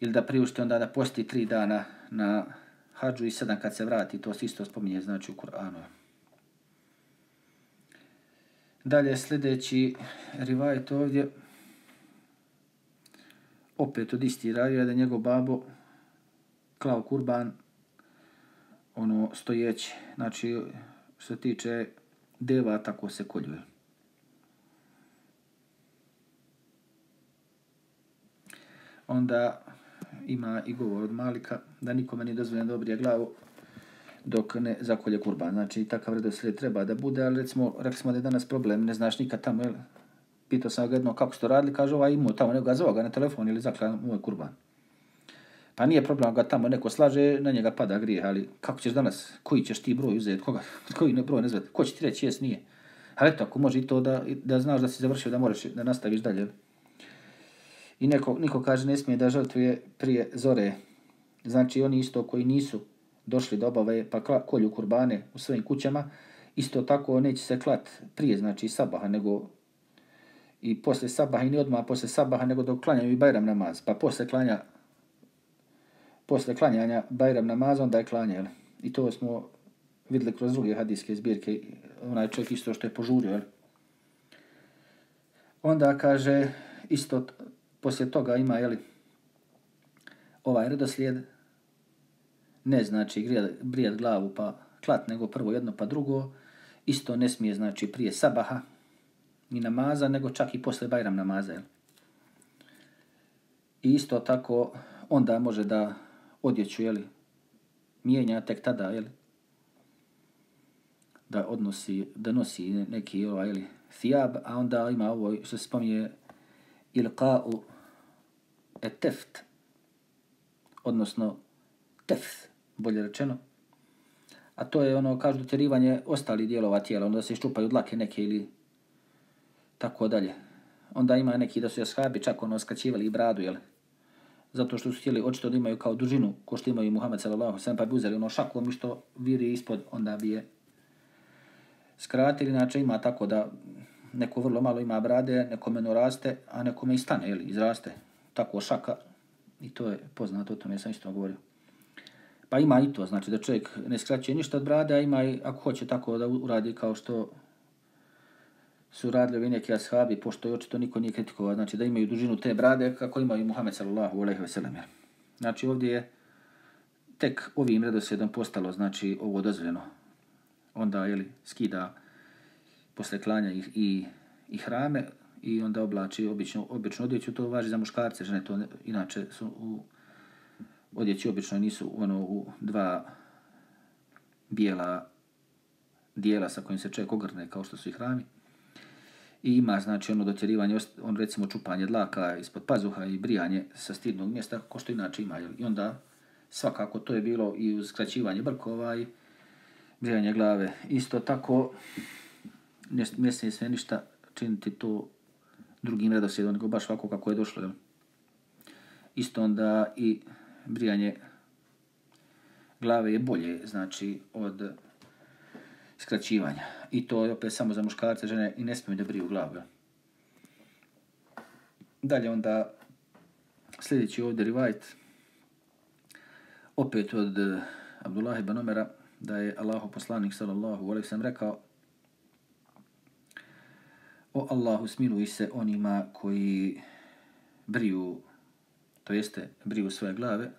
ili da priušte onda da posti tri dana na hađu i sedam kad se vrati, to se isto spominje znači u Kur'anu. Dalje, sljedeći rivajet ovdje, opet od isti ravija da njegov babo klao kurban ono stojeći. Znači, što se tiče deva, tako se koljuje. Onda ima i govor od Malika da nikome nije dozvoljeno dobrije glavu dok ne zakolje kurban. Znači, takav redoslijed treba da bude, ali recimo, rekli smo da je danas problem, ne znaš nikad tamo, jel? Pitao sam ga jedno kako ste radili, kaže ovaj imao tamo, nego ga zvao ga na telefon ili zaklan je kurban. Pa nije problem ga tamo neko slaže, na njega pada grijeh, ali kako ćeš danas, koji ćeš ti broj uzeti, koga, koji ne broj ne zvati, ko će ti reći jes nije. Ali eto, ako može i to da, da znaš da si završio, da moraš da nastaviš dalje. I neko, niko kaže ne smije da žrtvuje prije zore. Znači oni isto koji nisu došli do obave pa kolju kurbane u svojim kućama, isto tako neće se klat prije, znači sabaha, nego i posle sabaha i ne odmah posle sabaha, nego dok klanjaju i bajram namaz. Pa posle klanja posle klanjanja bajram namaz, onda je klanjao. I to smo videli kroz druge hadijske zbirke, onaj čovjek isto što je požurio, jel? Onda kaže, isto poslije toga ima, jeli, ovaj redoslijed, ne znači grijat, grijat glavu pa klat, nego prvo jedno pa drugo, isto ne smije znači prije sabaha ni namaza, nego čak i posle bajram namaza. Jel? I isto tako onda može da odjeću, jeli, mijenja tek tada, jeli, da odnosi, da nosi neki ovaj, jeli, thijab, a onda ima ovo što se spominje ilqa'u eteft, odnosno teft, bolje rečeno. A to je ono, kažu, dotjerivanje ostali dijelova tijela, onda se iščupaju dlake neke ili tako dalje. Onda ima neki da su jashabi čak ono skraćivali i bradu, jel? Zato što su htjeli očito da imaju kao dužinu, ko što imaju Muhammed sallallahu sallam, pa bi uzeli ono šakom i što viri ispod, onda bi je skratili. Inače ima tako da neko vrlo malo ima brade, nekome no raste, a nekome i stane, jel? Izraste. Tako šaka. I to je poznato, o tom ja sam isto govorio. Pa ima i to, znači da čovjek ne skraćuje ništa od brade, a ima i ako hoće tako da uradi kao što su radili ovi neki ashabi, pošto je očito niko nije kritikovao, znači da imaju dužinu te brade kako imaju Muhammed sallallahu alaihi ve sellem. Znači ovdje je tek ovim redoslijedom postalo, znači ovo dozvoljeno. Onda, jeli, skida posle klanja i, i, i hrame i onda oblači obično, obično odjeću, to važi za muškarce, žene to ne, inače su u odjeći obično nisu ono u dva bijela dijela sa kojim se čovjek ogrne kao što su i hrami. I ima znači ono dotjerivanje, on recimo čupanje dlaka ispod pazuha i brijanje sa stidnog mjesta, ko što inače ima. I onda svakako to je bilo i uz skraćivanje brkova i brijanje glave. Isto tako ne, ne smije sve ništa činiti to drugim redoslijedom, nego baš ovako kako je došlo. Isto onda i brijanje glave je bolje, znači, od skraćivanja. I to je opet samo za muškarce, žene i ne smiju da briju glavu. Dalje onda sljedeći ovdje rivajt opet od eh, Abdullah ibn Omera da je Allahu poslanik sallallahu alejhi ve sellem rekao O Allahu smiluj se onima koji briju to jeste briju svoje glave,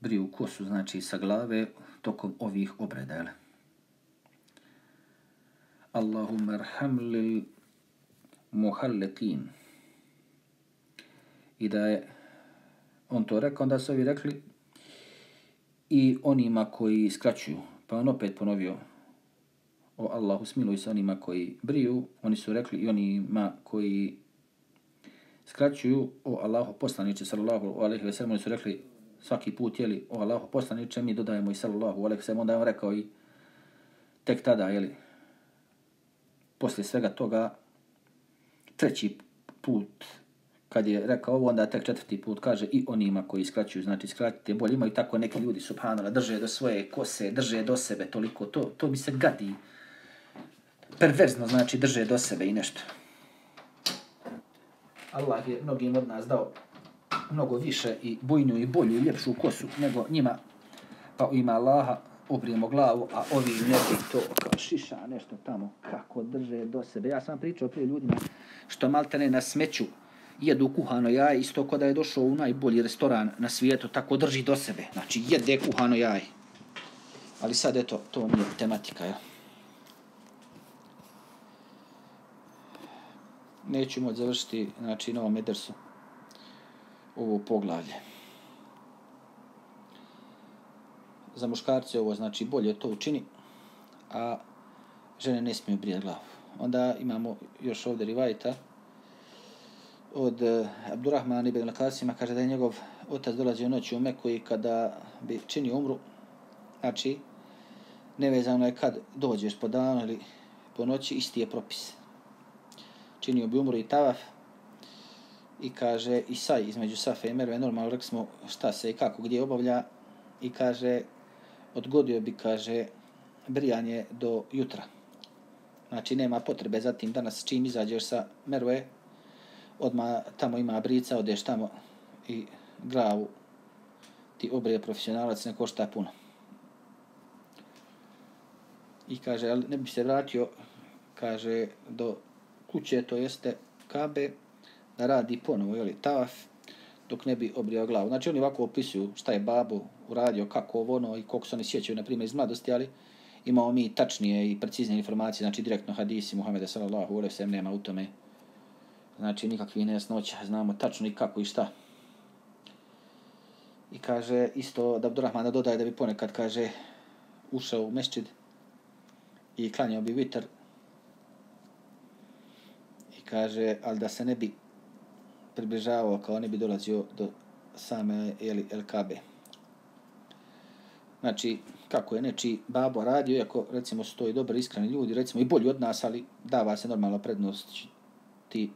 briju kosu, znači sa glave, tokom ovih obreda. Jel? Arham lil muhallekin. I da je on to rekao, onda su ovi rekli i onima koji skraćuju. Pa on opet ponovio o Allahu smiluj se onima koji briju, oni su rekli i onima koji skraćuju o Allahu poslaniče sallallahu alejhi ve sellem su rekli svaki put je li o Allahu poslaniče mi dodajemo i sallallahu alejhi ve sellem onda je on rekao i tek tada je li poslije svega toga treći put kad je rekao ovo, onda tek četvrti put kaže i onima koji skraćuju, znači skratite bolje. Imaju tako neki ljudi, subhanala, drže do svoje kose, drže do sebe toliko, to, to mi se gadi. Perverzno znači drže do sebe i nešto. Allah je mnogim od nas dao mnogo više i bujnju i bolju i ljepšu kosu nego njima. Pa ima Allaha, obrijemo glavu, a ovi neki to kao šiša nešto tamo, kako drže do sebe. Ja sam pričao prije ljudima što maltene na smeću jedu kuhano jaje, isto kod da je došao u najbolji restoran na svijetu, tako drži do sebe. Znači, jede kuhano jaje. Ali sad, eto, to mi je tematika, ja. Neću moći završiti, znači, na ovom edersu ovo poglavlje. Za muškarce ovo znači bolje to učini, a žene ne smiju brijati glavu. Onda imamo još ovdje rivajta od uh, ibn Al-Kasima, kaže da je njegov otac dolazio noći u Meku i kada bi činio umru, znači, nevezano je kad dođeš po danu ili po noći, isti je propis. Činio bi umru i tavaf, i kaže i saj između Safa i Merve, normalno rekli smo šta se i kako, gdje obavlja i kaže odgodio bi, kaže, brijanje do jutra. Znači, nema potrebe za tim danas čim izađeš sa Merve, odma tamo ima brica, odeš tamo i glavu ti obrije profesionalac, ne košta puno. I kaže, ali ne bi se vratio, kaže, do kuće, to jeste Kabe, da radi ponovo, jeli, taf, dok ne bi obrio glavu. Znači, oni ovako opisuju šta je babo uradio, kako ovo ono i koliko se oni sjećaju, na primjer, iz mladosti, ali imamo mi tačnije i preciznije informacije, znači direktno hadisi Muhammeda sallallahu alaihi sallam nema u tome, znači nikakvih nejasnoća, znamo tačno i kako i šta. I kaže isto da Abdurrahmana dodaje da bi ponekad, kaže, ušao u mešćid i klanjao bi vitr i kaže, ali da se ne bi približavao kao ne bi dolazio do same jeli, El Kabe. Znači, kako je neči babo radio, iako recimo stoji dobri, iskreni ljudi, recimo i bolji od nas, ali dava se normalno prednost ti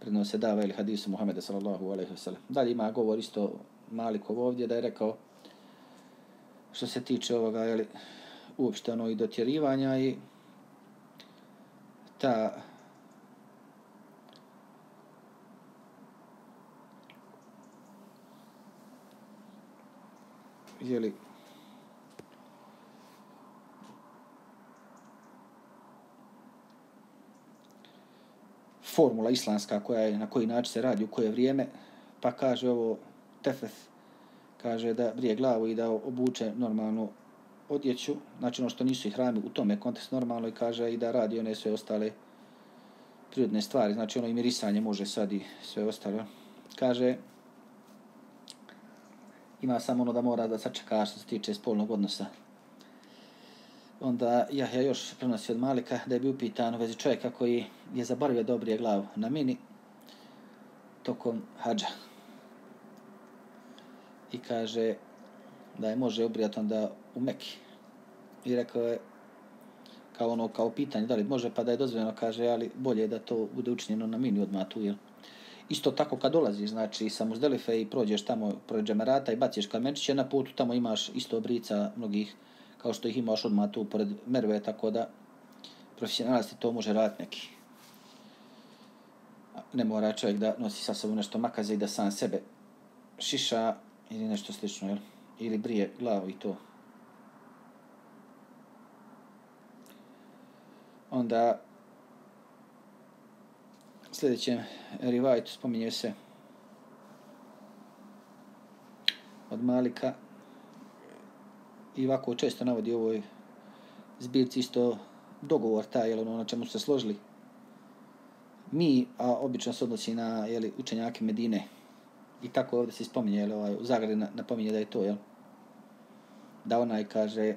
prednost se dava ili hadisu Muhammeda sallallahu alaihi wa sallam. Dalje ima govor isto Malikov ovdje da je rekao što se tiče ovoga, jeli, uopšte ono i dotjerivanja i ta jeli, formula islamska koja je, na koji način se radi, u koje vrijeme, pa kaže ovo tefeth, kaže da brije glavu i da obuče normalno odjeću, znači ono što nisu ih hrami u tome kontekst normalno i kaže i da radi one sve ostale prirodne stvari, znači ono i mirisanje može sad i sve ostalo. Kaže, ima samo ono da mora da sačeka što se tiče spolnog odnosa. Onda Jahja još prenosi od Malika da je bio upitan u vezi čovjeka koji je zaboravio dobrije glavu na mini tokom hađa. I kaže da je može obrijati onda u Meki. I rekao je kao ono kao pitanje da li može pa da je dozvoljeno kaže ali bolje da to bude učinjeno na mini odmah tu jel? Isto tako kad dolaziš, znači sa Muzdelife i prođeš tamo pored džemerata i baciš kamenčiće na putu, tamo imaš isto obrica mnogih, kao što ih imaš odmah tu pored Merve, tako da profesionalisti to može raditi neki. Ne mora čovjek da nosi sa sobom nešto makaze i da sam sebe šiša ili nešto slično, jel? ili brije glavu i to. Onda sljedećem rivajtu spominje se od Malika. I ovako često navodi ovoj zbirci isto dogovor taj, jel, ono na čemu se složili. Mi, a obično se odnosi na jeli, učenjake Medine, i tako ovdje se spominje, jel, ovaj, u zagradi napominje da je to, jel, da onaj kaže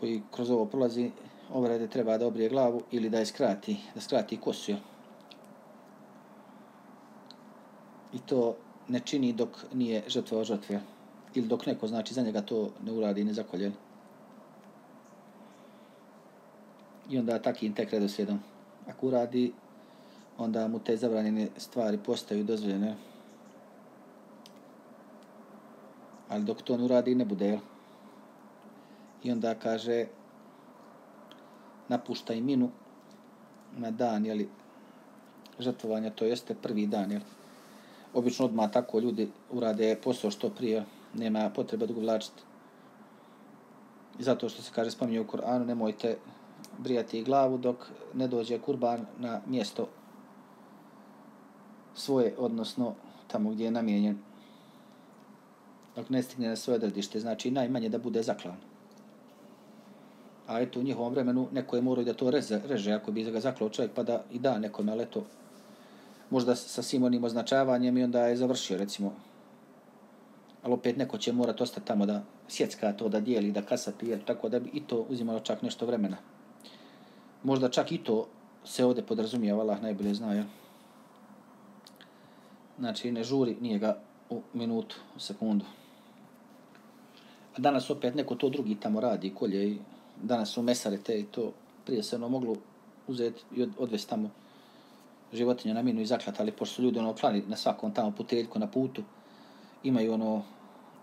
koji kroz ovo prolazi, obrade treba da obrije glavu ili da je skrati, da skrati kosu. I to ne čini dok nije žrtva o žrtve. Ili dok neko znači za njega to ne uradi i ne zakolje. I onda takim tek redoslijedom. Ako uradi, onda mu te zabranjene stvari postaju dozvoljene. Ali dok to ne uradi, ne bude, jel? I onda kaže, napušta i minu na dan, jeli, žrtvovanja, to jeste prvi dan, jel. Obično odmah tako ljudi urade posao što prije, nema potreba dugo vlačiti. I zato što se kaže, spominje u Koranu, nemojte brijati glavu dok ne dođe kurban na mjesto svoje, odnosno tamo gdje je namijenjen. dok ne stigne na svoje odredište, znači najmanje da bude zaklan. A eto, u njihovom vremenu neko je morao da to reze, reže, ako bi ga zaklao čovjek, pa da i da nekome, ali eto, možda sa svim onim označavanjem i onda je završio, recimo. Ali opet neko će morati ostati tamo da sjecka to, da dijeli, da kasa jer tako da bi i to uzimalo čak nešto vremena. Možda čak i to se ovdje podrazumije, Allah najbolje zna, ja. Znači, ne žuri, nije ga u minutu, u sekundu. A danas opet neko to drugi tamo radi, kolje i danas su mesare te i to prije se ono moglo uzeti i odvesti tamo životinje na minu i zaklati, ali pošto su ljudi ono klani na svakom tamo puteljku na putu, imaju ono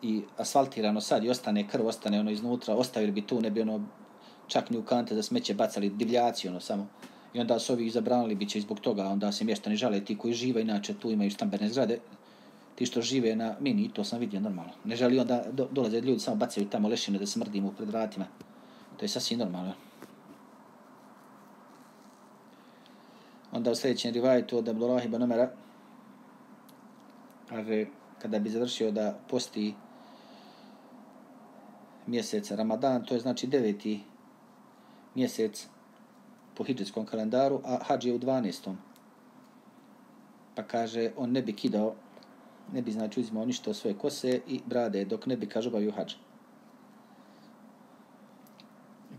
i asfaltirano sad i ostane krv, ostane ono iznutra, ostavili bi tu, ne bi ono čak ni u kante za smeće bacali divljaci ono samo. I onda su ovi zabranili, bit će zbog toga, onda se mještani žale, ti koji žive, inače tu imaju stambene zgrade, ti što žive na mini, to sam vidio normalno. Ne želi onda do, dolaze ljudi, samo bacaju tamo lešine da smrdimo pred vratima. To je sasvim normalno. Onda u sljedećem rivajtu od Abdullah ibn Omera kaže, kada bi završio da posti mjesec Ramadan, to je znači deveti mjesec po hijđetskom kalendaru, a hađ je u 12. Pa kaže, on ne bi kidao, ne bi znači uzimao ništa od svoje kose i brade, dok ne bi kaže obavio hađ.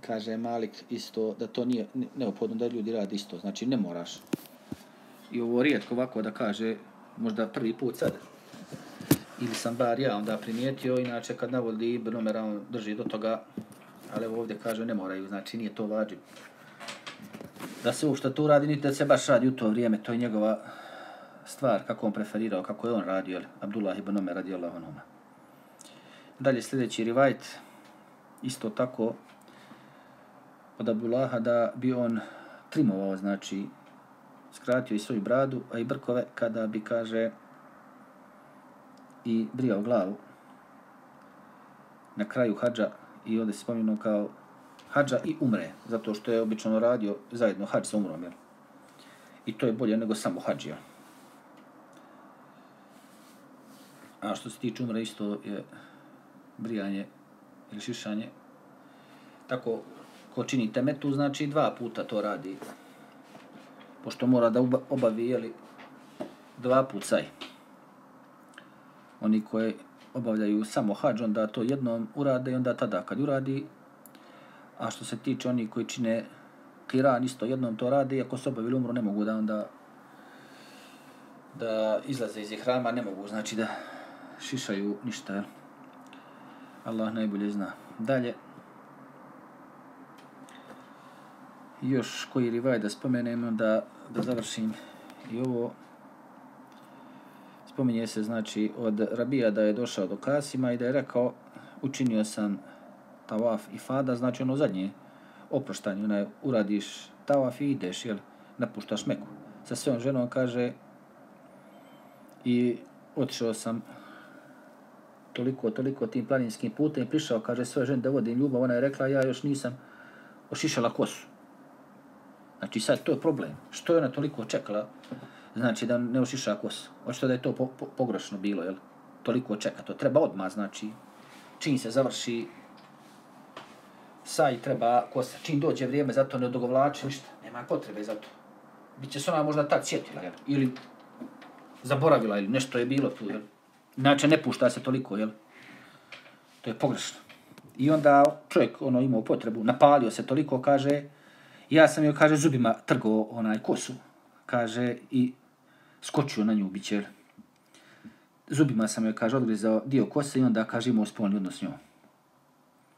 Kaže Malik isto da to nije neophodno da ljudi radi isto, znači ne moraš. I ovo rijetko ovako da kaže, možda prvi put sad, ili sam bar ja onda primijetio, inače kad navodi Ibn Umar, on drži do toga, ali ovdje kaže ne moraju, znači nije to vađi. Da se uopšte to radi, niti da se baš radi u to vrijeme, to je njegova stvar, kako on preferirao, kako je on radio, Abdullah ibn Umar radi Allah. Dalje sljedeći rivajt, isto tako, od Abdullaha da bi on trimovao, znači, skratio i svoju bradu, a i brkove, kada bi, kaže, i brijao glavu na kraju hađa i ovdje se spominu kao hađa i umre, zato što je obično radio zajedno hađ sa umrom, jel? I to je bolje nego samo hađija. A što se tiče umre, isto je brijanje ili šišanje. Tako, ko čini temetu, znači dva puta to radi. Pošto mora da obavi, jeli, dva pucaj. saj oni koji obavljaju samo hađ, onda to jednom urade i onda tada kad uradi. A što se tiče oni koji čine kiran, isto jednom to rade, ako se obavili umru, ne mogu da onda da izlaze iz ihrama, ne mogu, znači da šišaju ništa. Allah najbolje zna. Dalje, još koji rivaj da spomenemo da, da završim i ovo spominje se znači od Rabija da je došao do Kasima i da je rekao učinio sam tawaf i fada, znači ono zadnje oproštanje, onaj uradiš tawaf i ideš, jel, napuštaš Meku. Sa svojom ženom kaže i otišao sam toliko, toliko tim planinskim putem i prišao, kaže svoje žene da vodim ljubav, ona je rekla ja još nisam ošišala kosu. Znači sad to je problem. Što je ona toliko čekala znači da ne ošiša kosu. Očito da je to po, po, pogrešno bilo, jel? Toliko čeka, to treba odmah, znači, čim se završi saj treba kosa, čim dođe vrijeme, zato ne odogovlači ništa, nema potrebe za to. Biće se ona možda tad sjetila, jel? Ili zaboravila, ili nešto je bilo tu, jel? Znači, ne pušta se toliko, jel? To je pogrešno. I onda čovjek ono imao potrebu, napalio se toliko, kaže, ja sam joj, kaže, zubima trgo onaj kosu, kaže, i skočio na nju bićer. Zubima sam joj, kaže, odgrizao dio kose i onda, kaže, imao spolni odnos s njom.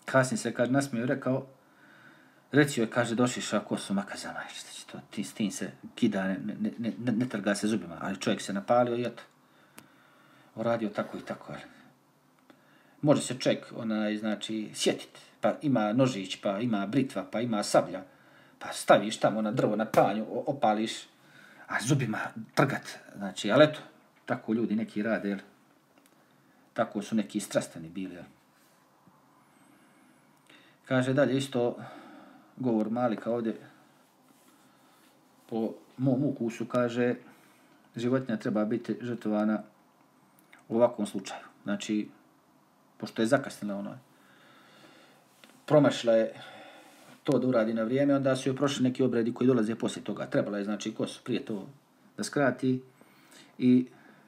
Kasnije se, kaže, nasmio i rekao, reci joj, kaže, došiša kosu, ma kaže, znaj, će to, ti, s tim se kida, ne, ne, ne, ne, ne trga se zubima, ali čovjek se napalio i eto, uradio tako i tako, ali. Može se čovjek, onaj, znači, sjetiti, pa ima nožić, pa ima britva, pa ima sablja, pa staviš tamo na drvo, na panju, opališ, a zubima trgat, znači, ali eto, tako ljudi neki rade, jel? Tako su neki strastani bili, jel? Kaže dalje isto govor Malika ovdje po mom ukusu kaže životinja treba biti žrtvovana u ovakvom slučaju. Znači, pošto je zakasnila ono. Promašila je to da uradi na vrijeme, onda su joj prošli neki obredi koji dolaze poslije toga. Trebala je, znači, kosu prije to da skrati i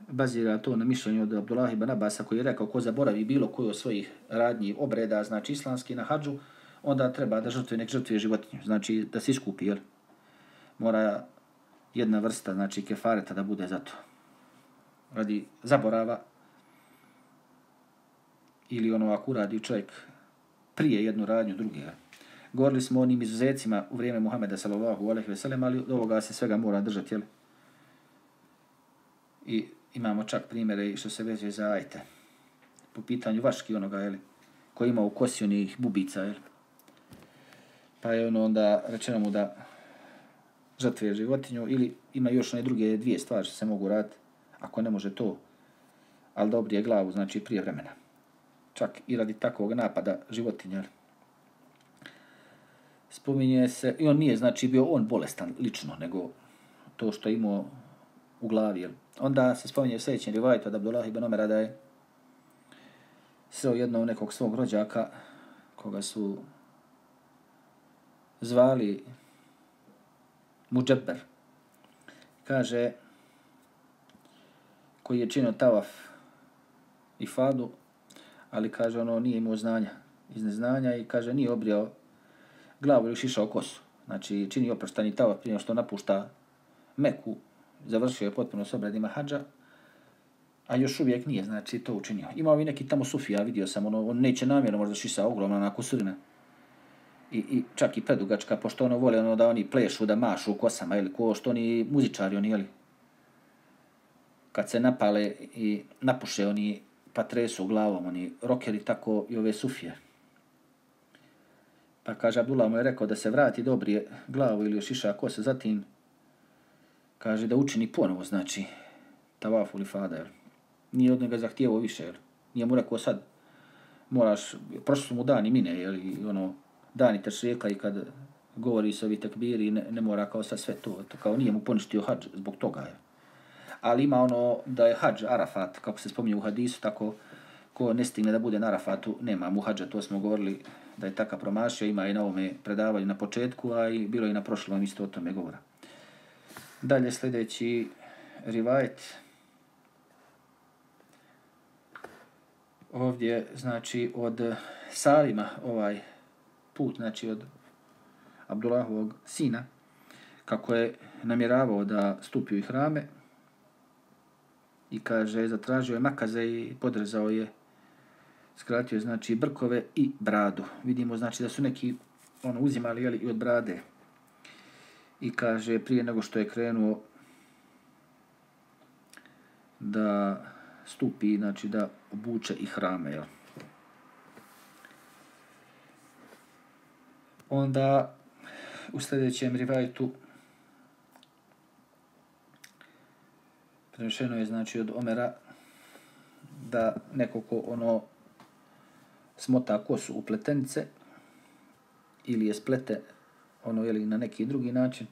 bazira to na mišljenju od Abdullah ibn Abasa koji je rekao ko zaboravi bilo koju od svojih radnji obreda, znači islamski na hađu, onda treba da žrtvuje nek žrtvuje životinju, znači da se iskupi, jel? mora jedna vrsta, znači kefareta da bude za to. Radi zaborava ili ono ako uradi čovjek prije jednu radnju druge. Govorili smo o onim izuzecima u vrijeme Muhameda sallallahu alejhi ve sellem, ali od ovoga se svega mora držati, jel? I imamo čak primjere što se vezuje za ajte. Po pitanju vaški onoga, jel? Koji ima u kosi onih bubica, jel? Pa je ono onda rečeno mu da žrtve životinju ili ima još one druge dvije stvari što se mogu raditi, ako ne može to, ali da obrije glavu, znači prije vremena. Čak i radi takvog napada životinja, jel? Spominje se, i on nije znači bio on bolestan lično, nego to što je imao u glavi. Jel? Onda se spominje u sljedećem rivajtu od Abdullah ibn Omera da je sreo jednog nekog svog rođaka koga su zvali Muđeber. Kaže, koji je činio tavaf i fadu, ali kaže ono nije imao znanja iz neznanja i kaže nije obrijao glavu ili šišao kosu. Znači, čini oproštani tava prije što napušta Meku, završio je potpuno s obradima hađa, a još uvijek nije, znači, to učinio. Imao i neki tamo sufija, vidio sam, ono, on neće namjerno možda šisa ogromna ona kusurina. I, I čak i predugačka, pošto ono vole ono da oni plešu, da mašu kosama, ili ko što oni muzičari, oni, jeli, kad se napale i napuše oni pa tresu glavom, oni rokeri, tako i ove sufije. Pa kaže, Abdullah mu je rekao da se vrati dobri glavu ili ošiša kose, zatim kaže da učini ponovo, znači, tavafu ili fada, jel? Nije od njega zahtijevo više, jel? Nije mu rekao sad, moraš, prošlo su mu dani mine, jel? I ono, dani te šrijeka i kad govori se ovi takbiri, ne, ne mora kao sa sve to, to kao nije mu poništio hađ zbog toga, jel? Ali ima ono da je hađ Arafat, kako se spominje u hadisu, tako ko ne stigne da bude na Arafatu, nema mu hađa, to smo govorili da je taka promašio, ima i na ovome predavanju na početku, a i bilo je na prošlom isto o tome govora. Dalje sljedeći rivajet. Ovdje, znači, od Salima ovaj put, znači od Abdullahovog sina, kako je namjeravao da stupi u hrame i kaže, zatražio je makaze i podrezao je skratio znači brkove i bradu. Vidimo znači da su neki ono uzimali jeli, i od brade. I kaže prije nego što je krenuo da stupi, znači da obuče i hrame. Jel. Onda u sljedećem rivajtu prenešeno je znači od Omera da neko ko ono smota kosu u pletenice ili je splete ono je li na neki drugi način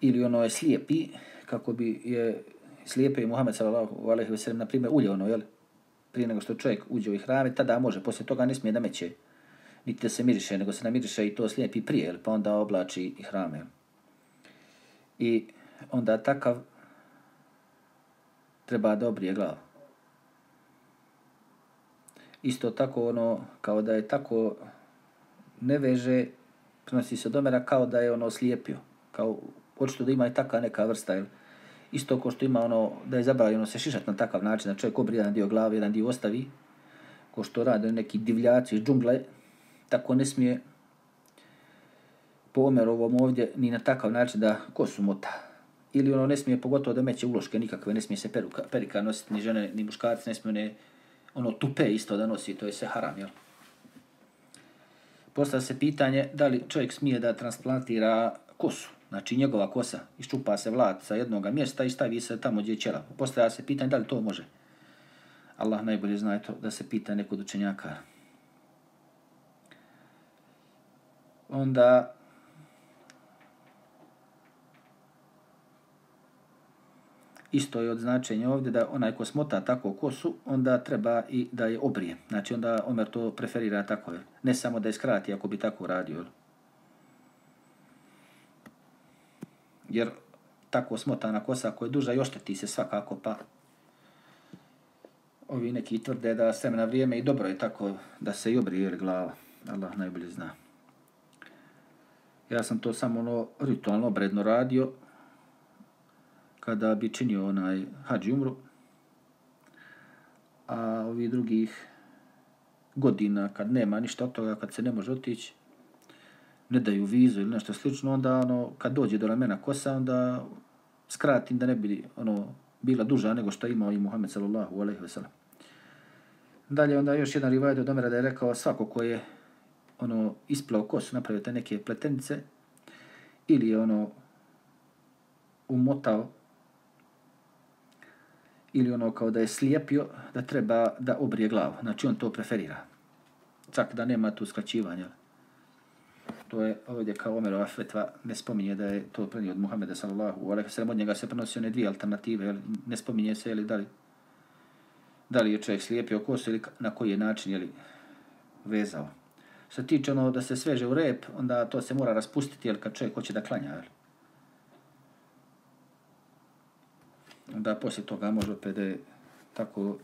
ili ono je slijepi kako bi je slijepi Muhammed sallallahu alejhi ve sellem na primjer ulje ono je li prije nego što čovjek uđe u ihrame tada može posle toga ne smije da meće niti da se miriše nego se namiriše i to slijepi prije jel? pa onda oblači ihrame i onda takav treba da obrije glavu isto tako ono kao da je tako ne veže prenosi se domera kao da je ono slijepio kao očito da ima i taka neka vrsta jel? isto ko što ima ono da je zabavljeno se šišati na takav način da čovjek obri jedan dio glave jedan dio ostavi ko što rade neki divljaci iz džungle tako ne smije po omerovom ovdje ni na takav način da kosu mota ili ono ne smije pogotovo da meće uloške nikakve ne smije se peruka, perika nositi ni žene ni muškarci ne smije ne ono tupe isto da nosi, to je se haram, jel? Postavlja se pitanje da li čovjek smije da transplantira kosu, znači njegova kosa, iščupa se vlat sa jednog mjesta i stavi se tamo gdje je ćela. Postavlja se pitanje da li to može. Allah najbolje zna to da se pita neko od učenjaka. Onda isto je od značenja ovdje da onaj ko smota tako kosu, onda treba i da je obrije. Znači onda Omer to preferira tako. Ne samo da je skrati ako bi tako radio. Jer tako smotana kosa koja je duža i ošteti se svakako, pa ovi neki tvrde da sve na vrijeme i dobro je tako da se i obrije glava. Allah najbolje zna. Ja sam to samo ono ritualno obredno radio kada bi činio onaj hađi umru. A ovi drugih godina kad nema ništa od toga, kad se ne može otići, ne daju vizu ili nešto slično, onda ono, kad dođe do ramena kosa, onda skratim da ne bi ono, bila duža nego što imao i Muhammed sallallahu alaihi wa sellem. Dalje onda još jedan rivajd od Omera da je rekao svako ko je ono isplao kosu, napravio te neke pletenice ili je ono umotao ili ono kao da je slijepio, da treba da obrije glavu. Znači on to preferira. Čak da nema tu skraćivanja. To je ovdje kao Omerova fetva, ne spominje da je to prenio od Muhameda sallallahu alaihi sallam, od njega se prenosi one dvije alternative, jel, ne spominje se ili da li, da li je čovjek slijepio kosu ili na koji je način jeli, vezao. Što tiče ono da se sveže u rep, onda to se mora raspustiti, jel, kad čovjek hoće da klanja, jel. Da poslije toga može opet da tako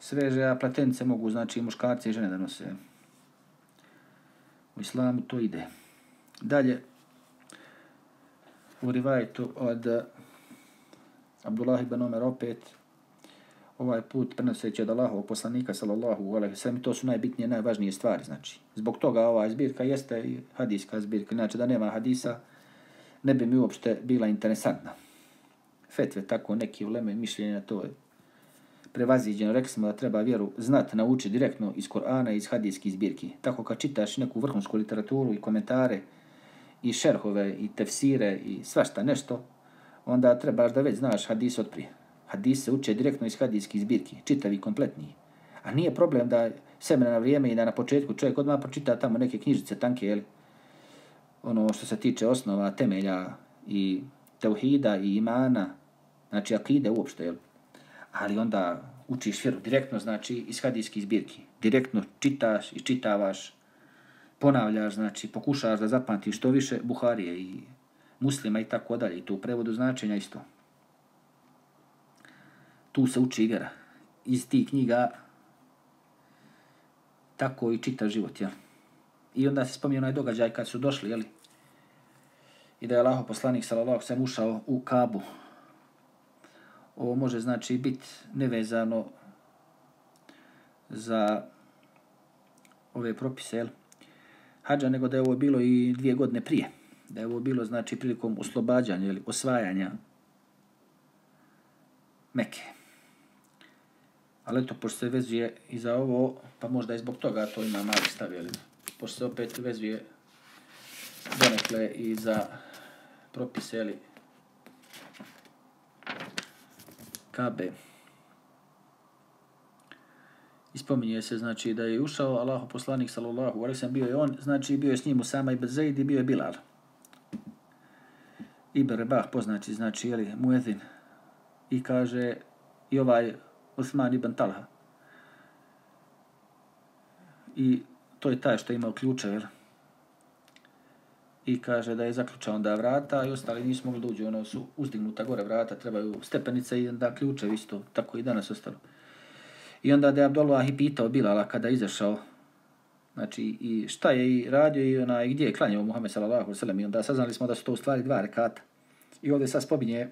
sveže, a platence mogu, znači, muškarci i žene da nose. U islamu to ide. Dalje, u rivajtu od Abdullah ibn Omer opet, ovaj put prenoseći od Allahovog poslanika, sallallahu alaihi sallam, to su najbitnije, najvažnije stvari, znači. Zbog toga ova zbirka jeste i hadijska zbirka, znači da nema hadisa, ne bi mi uopšte bila interesantna. Fetve, tako neki uleme mišljenja, to je prevaziđeno. Rekli smo da treba vjeru znati, nauči direktno iz Korana i iz hadijskih zbirki. Tako kad čitaš neku vrhunsku literaturu i komentare i šerhove i tefsire i svašta nešto, onda trebaš da već znaš hadis od prije. Hadis se uče direktno iz hadijskih zbirki, čitavi kompletni. A nije problem da semena na vrijeme i da na početku čovjek odmah pročita tamo neke knjižice tanke, jel? ono što se tiče osnova, temelja i teuhida i imana, znači akide uopšte, jel? ali onda učiš vjeru direktno, znači iz hadijskih zbirki. Direktno čitaš i čitavaš, ponavljaš, znači pokušaš da zapamtiš što više Buharije i muslima i tako dalje. I to u prevodu značenja isto. Tu se uči vjera. Iz tih knjiga tako i čita život, jel? I onda se spominje onaj događaj kad su došli, jel? I da je Allaho poslanik sallallahu sallam ušao u Kabu, ovo može znači biti nevezano za ove propise, jel? Hadža, nego da je ovo bilo i dvije godine prije. Da je ovo bilo, znači, prilikom oslobađanja ili osvajanja Meke. Ali to, pošto se vezuje i za ovo, pa možda i zbog toga to ima mali stavili. Pošto se opet vezuje donekle i za propise, jeli, Kabe. Ispominje se, znači, da je ušao Allahu poslanik, sallallahu alaihi sallam, bio je on, znači, bio je s njim Usama ibn Zaid i bio je Bilal. Ibn Rebah poznači, znači, jeli, muezin. I kaže, i ovaj Osman ibn Talha. I to je taj što je imao ključe, jel? I kaže da je zaključao onda vrata i ostali nisu mogli da uđu, ono su uzdignuta gore vrata, trebaju stepenice i da ključe isto, tako i danas ostalo. I onda da je Abdullah i pitao Bilala kada je izašao, znači i šta je i radio i ona, i gdje je klanjao Muhammed sallallahu sallam i onda saznali smo da su to u stvari dva rekata. I ovdje sad spominje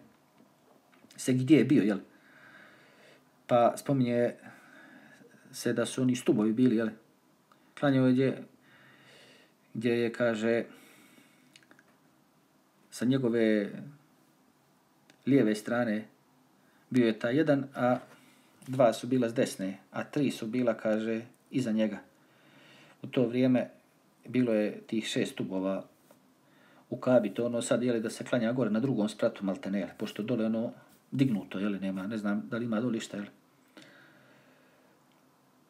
se gdje je bio, jel? Pa spominje se da su oni stubovi bili, jel? Klanjao je gdje, gdje je, kaže, sa njegove lijeve strane bio je ta jedan, a dva su bila s desne, a tri su bila, kaže, iza njega. U to vrijeme bilo je tih šest stubova u kabi, to ono sad, jeli, da se klanja gore na drugom spratu maltene, jeli, pošto dole ono dignuto, jeli, nema, ne znam da li ima dolišta, jeli.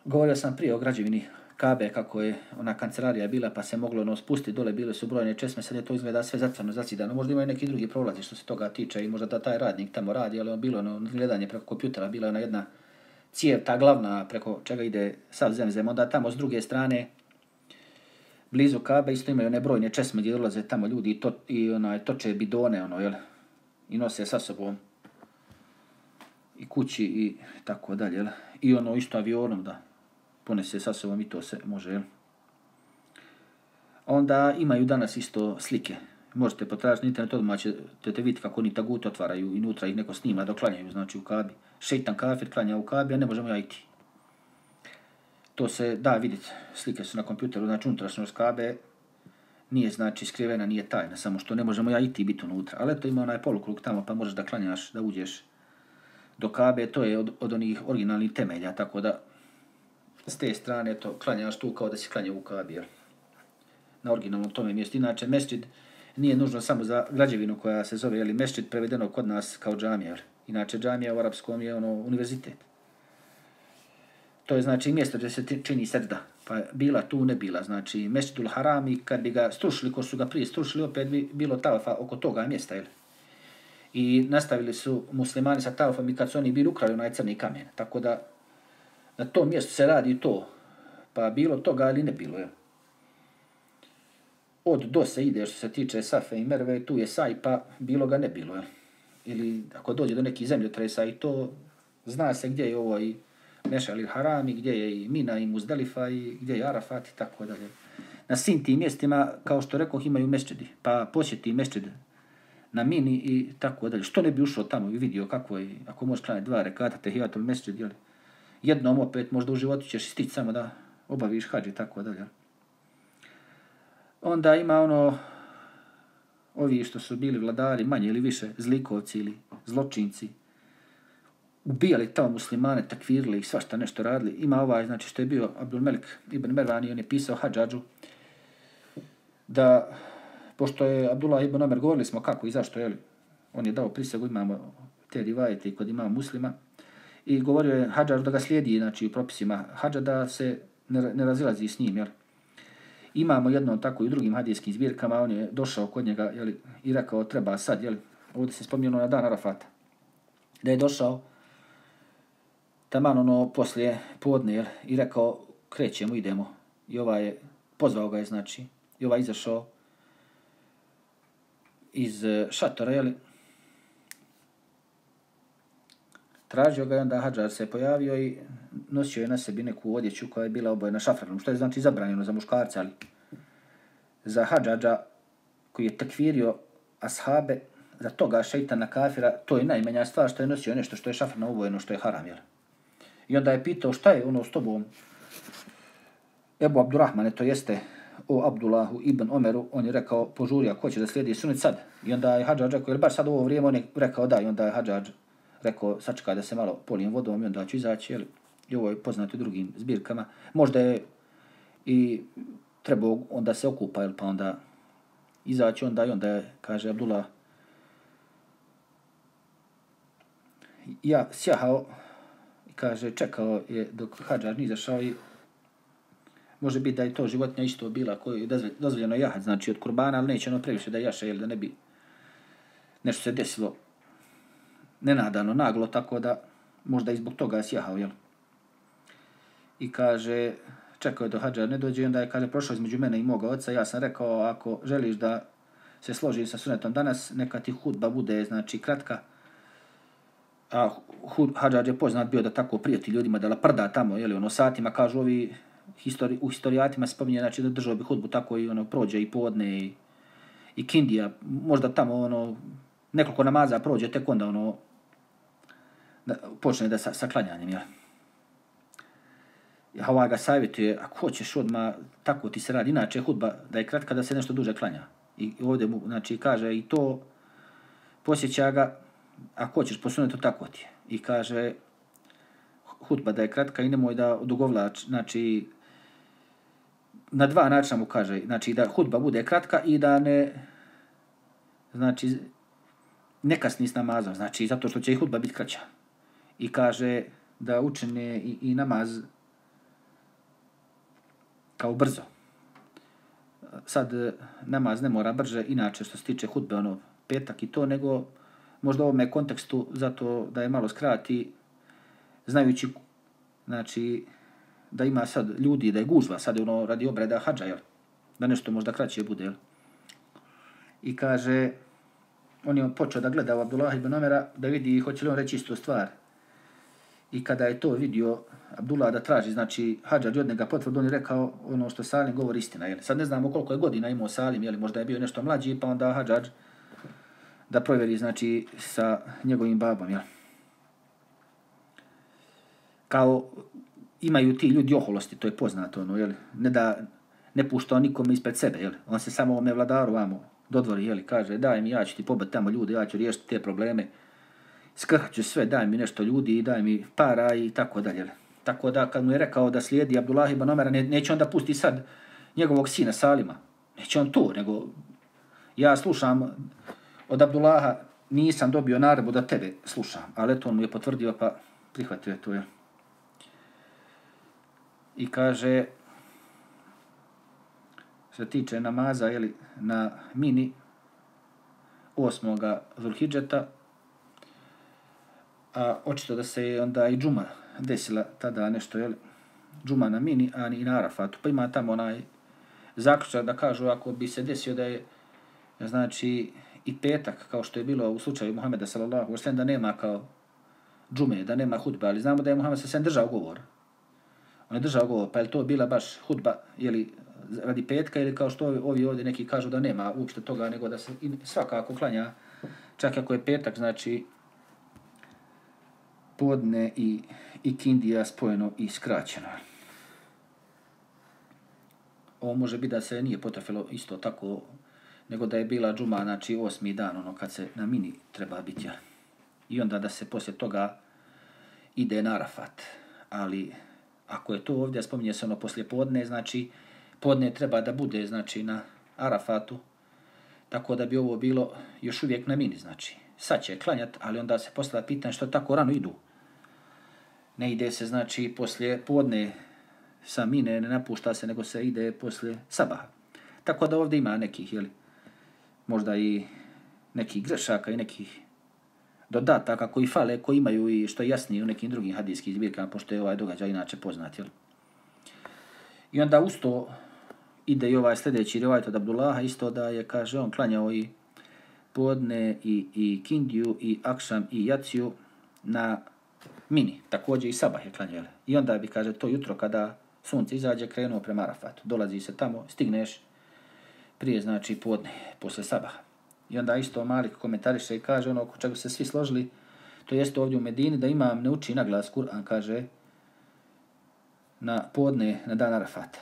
Govorio sam prije o građevini Kabe, kako je ona kancelarija bila, pa se moglo ono spustiti dole, bile su brojne česme, sad je to izgleda sve zatvorno, zacidano. Možda imaju neki drugi prolazi što se toga tiče i možda da taj radnik tamo radi, ali ono bilo ono gledanje preko kompjutera, bila je ona jedna cijev, ta glavna preko čega ide sav zemzem, onda tamo s druge strane, blizu Kabe isto imaju one brojne česme gdje dolaze tamo ljudi i, to, i onaj, toče bidone, ono, jel, i nose sa sobom. I kući i tako dalje, jel, i ono isto avionom da ponese sa sobom i to se može, jel. Onda imaju danas isto slike. Možete potražiti na internetu, odmah ćete vidjeti kako oni tagut otvaraju i nutra ih neko snima dok klanjaju, znači u kabi. Šeitan kafir klanja u kabi, a ne možemo ja iti. To se da vidjeti, slike su na kompjuteru, znači unutrašnjost kabe nije znači skrivena, nije tajna, samo što ne možemo ja iti biti unutra. Ali eto ima onaj polukrug tamo pa možeš da klanjaš, da uđeš do kabe, to je od, od onih originalnih temelja, tako da s te strane to klanjaš tu kao da si klanjao u kabi, jel? na originalnom tome mjestu. Inače, mesčid nije nužno samo za građevinu koja se zove, jel, mesčid prevedeno kod nas kao džamija, jel? Inače, džamija u arapskom je ono univerzitet. To je znači mjesto gdje se čini srda. Pa bila tu, ne bila. Znači, mesčidul haram i kad bi ga strušili, ko su ga prije strušili, opet bi bilo tavafa oko toga mjesta, jel? I nastavili su muslimani sa tavafom i kad su oni bili ukrali onaj crni kamen. Tako da, na tom mjestu se radi to. Pa bilo toga ili ne bilo, Je. Od do se ide što se tiče Safe i Merve, tu je saj, pa bilo ga ne bilo, Je. Ili ako dođe do neki zemljotresa i to, zna se gdje je ovo i Mešal il Harami, gdje je i Mina i Muzdalifa i gdje je Arafat i tako dalje. Na svim tim mjestima, kao što rekao, imaju mešćedi, pa posjeti mešćid na Mini i tako dalje. Što ne bi ušao tamo i vidio kako je, ako možeš klanjati dva rekata, tehijatul mešćid, jel? Jednom opet možda u životu ćeš stići samo da obaviš hađi i tako dalje. Onda ima ono, ovi što su bili vladari, manje ili više, zlikovci ili zločinci, ubijali tamo muslimane, takvirili ih, svašta nešto radili. Ima ovaj, znači što je bio Abdul Melik ibn Mervani, on je pisao Hadžadžu da, pošto je Abdullah ibn Omer, govorili smo kako i zašto, jeli, on je dao prisegu, imamo te rivajete kod imamo muslima, i govorio je Hadžaru da ga slijedi, znači u propisima Hadža da se ne, ne razilazi s njim, jel. Imamo jedno tako i u drugim hadijskim zbirkama, on je došao kod njega jeli, i rekao treba sad, jel, ovdje se spomnjeno na dan Arafata, da je došao, taman ono poslije podne jel, i rekao krećemo, idemo. I ovaj je, pozvao ga je znači, i ovaj izašao iz eh, šatora, jel, tražio ga je onda Hadžar se pojavio i nosio je na sebi neku odjeću koja je bila obojena šafranom, što je znači zabranjeno za muškarca, ali za Hadžađa koji je tekvirio ashabe, za toga šeitana kafira, to je najmanja stvar što je nosio nešto što je šafrano obojeno, što je haram, jel? I onda je pitao šta je ono s tobom? Ebu Abdurrahmane, to jeste o Abdullahu ibn Omeru, on je rekao, požuri, ko će da slijedi sunet sad? I onda je Hadžađ rekao, jer baš sad u ovo vrijeme, on je rekao da, i onda je Hadžađ rekao, sačekaj da se malo polijem vodom i onda ću izaći, jel? I ovo je poznato drugim zbirkama. Možda je i trebao onda se okupa, jel? Pa onda izaći onda i onda je, kaže Abdullah, ja sjahao, kaže, čekao je dok Hadžar nije izašao i može biti da je to životinja isto bila koju je dozvoljeno jahat, znači od kurbana, ali neće ono previše da jaše, jel da ne bi nešto se desilo nenadano, naglo, tako da možda i zbog toga je sjahao, jel? I kaže, čekao je do hađa, ne dođe, onda je, kaže, prošao između mene i moga oca, ja sam rekao, ako želiš da se složim sa sunetom danas, neka ti hudba bude, znači, kratka, a Hadžar je poznat bio da tako prijeti ljudima, da la prda tamo, jeli, ono, satima, kažu ovi, histori, u historijatima spominje, znači, da držao bi hudbu tako i ono, prođe i podne i, i kindija, možda tamo, ono, nekoliko namaza prođe, tek onda, ono, da, počne da sa, sa klanjanjem, jel? Hava ga savjetuje, ako hoćeš odma tako ti se radi, inače hudba da je kratka, da se nešto duže klanja. I ovdje mu, znači, kaže i to, posjeća ga, ako hoćeš posunuti to tako ti je. I kaže hudba da je kratka i nemoj da odugovlač, znači na dva načina mu kaže, znači da hudba bude kratka i da ne znači ne kasni s namazom, znači zato što će i hudba biti kraća. I kaže da učene i, i namaz kao brzo. Sad eh, namaz ne mora brže, inače što se tiče hudbe, ono, petak i to, nego možda u ovome kontekstu, zato da je malo skrati, znajući, znači, da ima sad ljudi, da je gužva, sad je ono radi obreda hađa, jel? Da nešto možda kraće bude, jel? I kaže, on je počeo da gleda u Abdullah ibn Omera, da vidi hoće li on reći istu stvar. I kada je to vidio, Abdullah da traži, znači, hađar od njega potvrdu, on je rekao ono što Salim govori istina, jel? Sad ne znamo koliko je godina imao Salim, jel? Možda je bio nešto mlađi, pa onda Hadžar da provjeri, znači, sa njegovim babom, jel? Kao, imaju ti ljudi oholosti, to je poznato, ono, jel? Ne da, ne pušta nikome ispred sebe, jel? On se samo ome vladaru vamo dodvori, jel? Kaže, daj mi, ja ću ti pobati tamo ljude, ja ću riješiti te probleme skrhaću sve, daj mi nešto ljudi, daj mi para i tako dalje. Tako da, kad mu je rekao da slijedi Abdullah ibn Omera, ne, neće on da pusti sad njegovog sina Salima. Neće on to, nego ja slušam od Abdullaha, nisam dobio naredbu da tebe slušam, ali to on mu je potvrdio, pa prihvatio je to, Je. i kaže što se tiče namaza jeli, na mini osmoga Zulhidžeta a očito da se onda i džuma desila tada nešto jel, džuma na mini a i na Arafatu. Pa ima tamo onaj zaključak da kažu ako bi se desio da je znači i petak kao što je bilo u slučaju Muhameda sallallahu alejhi da nema kao džume da nema hudbe ali znamo da je Muhammed se držao govor. On je držao govor, pa je to bila baš hudba, jeli, radi petka ili kao što ovi, ovi ovdje neki kažu da nema uopšte toga, nego da se svakako klanja, čak ako je petak, znači podne i, i kindija spojeno i skraćeno. Ovo može biti da se nije potrafilo isto tako, nego da je bila džuma, znači osmi dan, ono kad se na mini treba biti. I onda da se poslije toga ide na Arafat. Ali ako je to ovdje, spominje se ono poslije podne, znači podne treba da bude znači na Arafatu, tako da bi ovo bilo još uvijek na mini, znači. Sad će klanjat, ali onda se postala pitanje što tako rano idu. Ne ide se, znači, poslije podne sa mine, ne napušta se, nego se ide poslije sabaha. Tako da ovdje ima nekih, jeli, možda i nekih grešaka i nekih dodataka koji fale, koji imaju i što je jasnije u nekim drugim hadijskim zbirkama, pošto je ovaj događaj inače poznat. Jel? I onda usto ide i ovaj sljedeći rivajt od Abdullaha, isto da je, kaže, on klanjao i podne i, i kindiju i akšam i jaciju na mini, također i sabah je klanjao. I onda bi, kaže, to jutro kada sunce izađe, krenuo prema Arafatu. Dolazi se tamo, stigneš prije, znači, podne, posle sabaha. I onda isto Malik komentariše i kaže ono oko čega se svi složili, to jeste ovdje u Medini, da imam ne uči na glas Kur'an, kaže, na podne, na dan Arafata.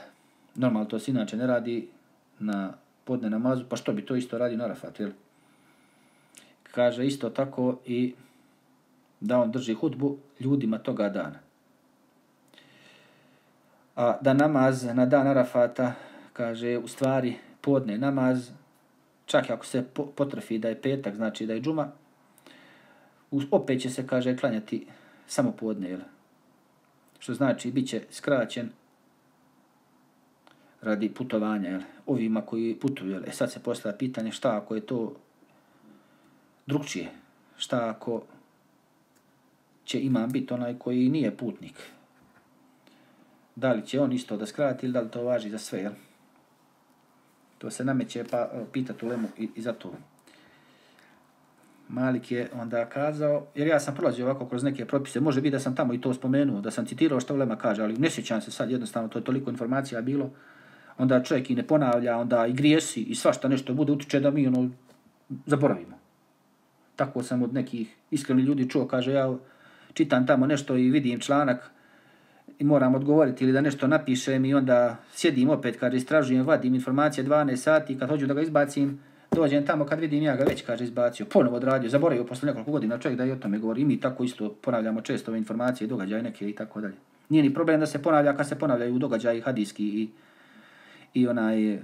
Normalno to se inače ne radi na podne namazu, pa što bi to isto radio na Arafatu, jel? Kaže isto tako i da on drži hudbu ljudima toga dana. A da namaz na dan Arafata, kaže, u stvari podne namaz, čak ako se potrfi da je petak, znači da je džuma, opet će se, kaže, klanjati samo podne, jel? Što znači, bit će skraćen radi putovanja, jel? Ovima koji putuju, jel? E sad se postavlja pitanje šta ako je to drugčije, šta ako će imam biti onaj koji nije putnik. Da li će on isto da skrati ili da li to važi za sve, jel? To se nameće pa e, pita Tulemu i, i za to. Malik je onda kazao, jer ja sam prolazio ovako kroz neke propise, može biti da sam tamo i to spomenuo, da sam citirao što Ulema kaže, ali ne sjećam se sad jednostavno, to je toliko informacija bilo, onda čovjek i ne ponavlja, onda i grijesi i svašta nešto bude utiče da mi ono zaboravimo. Tako sam od nekih iskrenih ljudi čuo, kaže ja čitam tamo nešto i vidim članak, i moram odgovoriti ili da nešto napišem i onda sjedim opet kad istražujem, vadim informacije 12 sati kad hoću da ga izbacim, dođem tamo kad vidim ja ga već kaže izbacio, ponovo odradio, zaboravio posle nekoliko godina čovjek da i o tome govori i mi tako isto ponavljamo često ove informacije, događaje neke i tako dalje. Nije ni problem da se ponavlja kad se ponavljaju događaji hadijski i, i onaj e,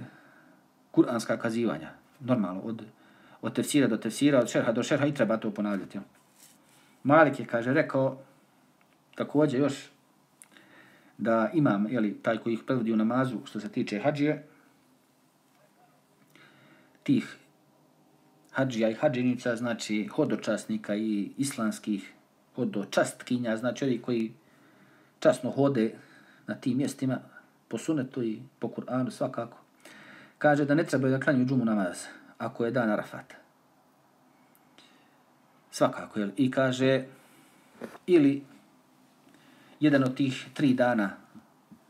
kuranska kazivanja, normalno, od, od tefsira do tefsira, od šerha do šerha i treba to ponavljati. Malik je, kaže, rekao, također još da imam, jeli, taj koji ih predvodi u namazu, što se tiče hađije, tih hađija i hađinica, znači hodočasnika i islamskih hodočastkinja, znači oni koji časno hode na tim mjestima, po sunetu i po Kur'anu svakako, kaže da ne treba da klanju džumu namaz ako je dan Arafata. Svakako, jel? I kaže, ili jedan od tih tri dana,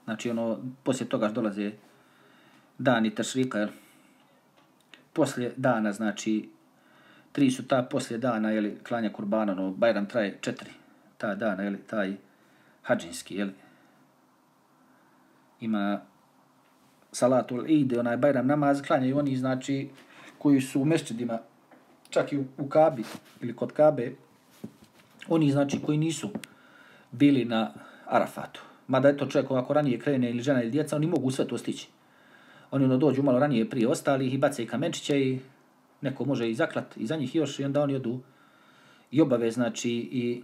znači ono, poslije toga što dolaze dani Tašrika, jel? Poslije dana, znači, tri su ta poslije dana, jel, klanja kurbana, ono, Bajram traje četiri, ta dana, jel, taj hađinski, jel, ima salatul ide, onaj Bajram namaz, klanjaju oni, znači, koji su u mešćidima, čak i u, u Kabi ili kod Kabe, oni, znači, koji nisu bili na Arafatu. Mada je to čovjek ako ranije krene ili žena ili djeca, oni mogu sve to stići. Oni ono dođu malo ranije prije ostalih i bace i kamenčiće i neko može i zaklat i za njih još i onda oni odu i obave, znači, i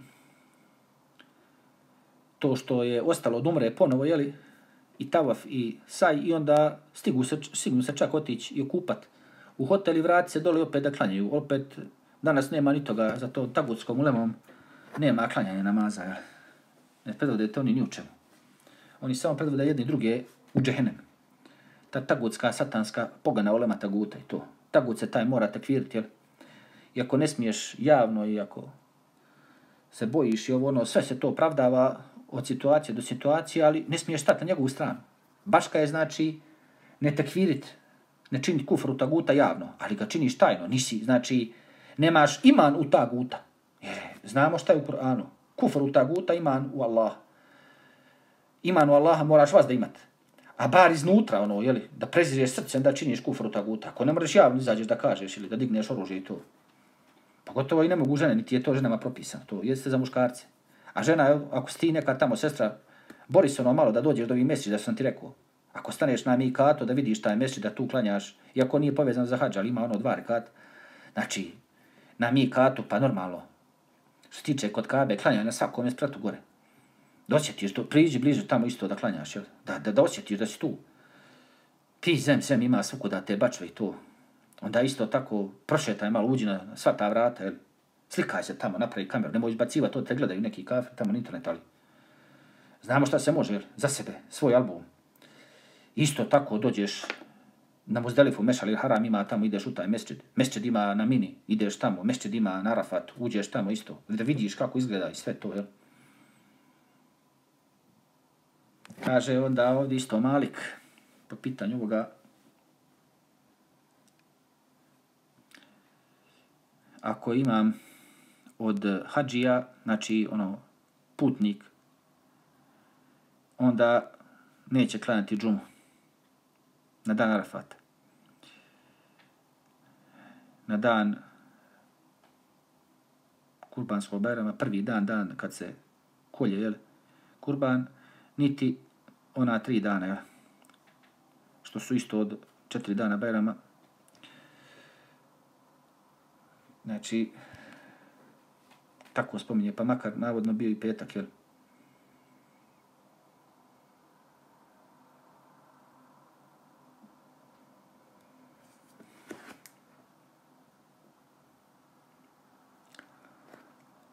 to što je ostalo od umre ponovo, jeli, i tavaf i saj i onda stigu se, stigu se čak otići i okupat u hotel i vrati se dole opet da klanjaju. Opet danas nema ni toga, za to tagutskom ulemom nema klanjanja namaza. Jel? Ne predvode to oni ni u čemu. Oni samo predvode jedni druge u džehennem. Ta tagutska, satanska, pogana ulema taguta i to. Tagut se taj mora takviriti, jel? I ako ne smiješ javno i ako se bojiš i ovo ono, sve se to opravdava od situacije do situacije, ali ne smiješ stati na njegovu stranu. Baška je znači ne takviriti, ne čini kufru taguta javno, ali ga činiš tajno, nisi, znači, nemaš iman u taguta. Jer znamo šta je u Kur'anu. Kufru u taguta, iman u Allah. Iman u Allaha moraš vas da imati. A bar iznutra, ono, jeli, da prezireš srcem da činiš kufru taguta. Ako ne mreš javno izađeš da kažeš ili da digneš oružje i to. Pogotovo i ne mogu žene, niti je to ženama propisano. To jeste za muškarce. A žena, ako si ti neka tamo sestra, bori se ono malo da dođeš do ovih mjeseci, da sam ti rekao. Ako staneš na mikato da vidiš taj mesi da tu klanjaš, iako nije povezan za hađa, ali ima ono dva rekat. Znači, na mikatu, pa normalno. Što tiče kod kabe, klanja na svakom je spratu gore. osjetiš, do, priđi bliže tamo isto da klanjaš, jel? Da, da, da osjetiš da si tu. Ti zem, zem ima svuku da te bačve i to. Onda isto tako prošetaj malo, uđi na sva ta vrata, jel? Slikaj se tamo, napravi kameru, nemoj izbacivati to, te gledaju neki kafe tamo na internet, ali znamo šta se može, jel? Za sebe, svoj album. Isto tako dođeš na Muzdalifu, Mešal Haram ima tamo, ideš u taj mesčed. Mesčed ima na Mini, ideš tamo. mesčed ima na Arafat, uđeš tamo isto. Da vidiš kako izgleda i sve to, jel? Kaže onda ovdje isto Malik, po pitanju ovoga, ako imam od hađija, znači ono, putnik, onda neće klanjati džumu na dan Arafata. Na dan kurbanskog bajrama, prvi dan, dan kad se kolje, jel, kurban, niti ona tri dana, jel, što su isto od četiri dana bajrama. Znači, tako spominje, pa makar navodno bio i petak, jel,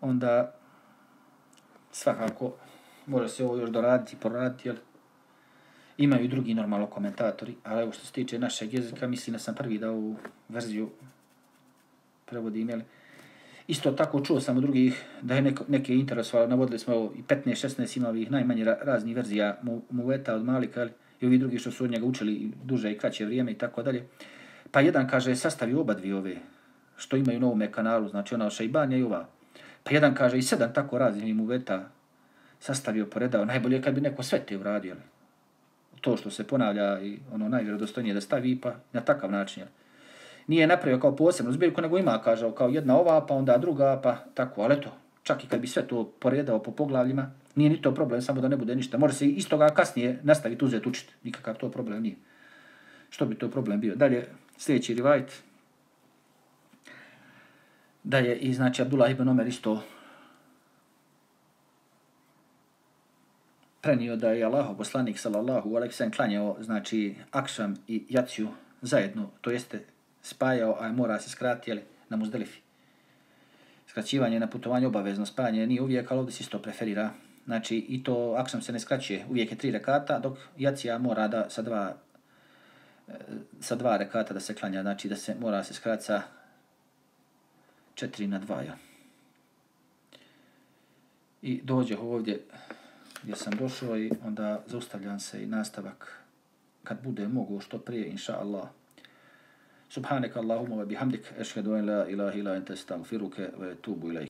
onda svakako može se ovo još doraditi poraditi, jer imaju i drugi normalno komentatori, ali evo što se tiče našeg jezika, mislim da sam prvi da ovu verziju prevodim, jel? Isto tako čuo sam od drugih da je neko, neke interesovalo, navodili smo evo, i 15-16 imali ih najmanje raznih verzija mu, Muveta od Malika, jel? i ovi drugi što su od njega učili duže i kraće vrijeme i tako dalje. Pa jedan kaže sastavi oba dvije ove što imaju na ovome kanalu, znači ona Šajbanja i ova Pa jedan kaže i sedam tako raznih mu veta sastavio, poredao. Najbolje kad bi neko sve te uradio. To što se ponavlja i ono najvjerodostojnije da stavi pa na takav način. Jel? Nije napravio kao posebnu zbirku, nego ima, kaže, kao jedna ova, pa onda druga, pa tako. Ali to, čak i kad bi sve to poredao po poglavljima, nije ni to problem, samo da ne bude ništa. Može se iz toga kasnije nastaviti uzeti učiti. Nikakav to problem nije. Što bi to problem bio? Dalje, sljedeći rivajt da je i znači Abdullah ibn Omer isto prenio da je Allah poslanik sallallahu alejhi ve sellem klanjao znači aksam i jaciju zajedno, to jeste spajao, a mora se skratiti jeli, na muzdelifi. Skraćivanje na putovanje obavezno, spajanje nije uvijek, ali ovdje se isto preferira. Znači, i to aksam se ne skraćuje, uvijek je tri rekata, dok jacija mora da sa dva, e, sa dva rekata da se klanja, znači da se mora se skraća sa četiri na dva. Ja. I dođe ovdje gdje sam došao i onda zaustavljam se i nastavak kad bude mogu što prije, inša Allah. Subhanak Allahumma wa bihamdik, ashhadu an la ilaha illa anta astaghfiruka wa atubu ilayk.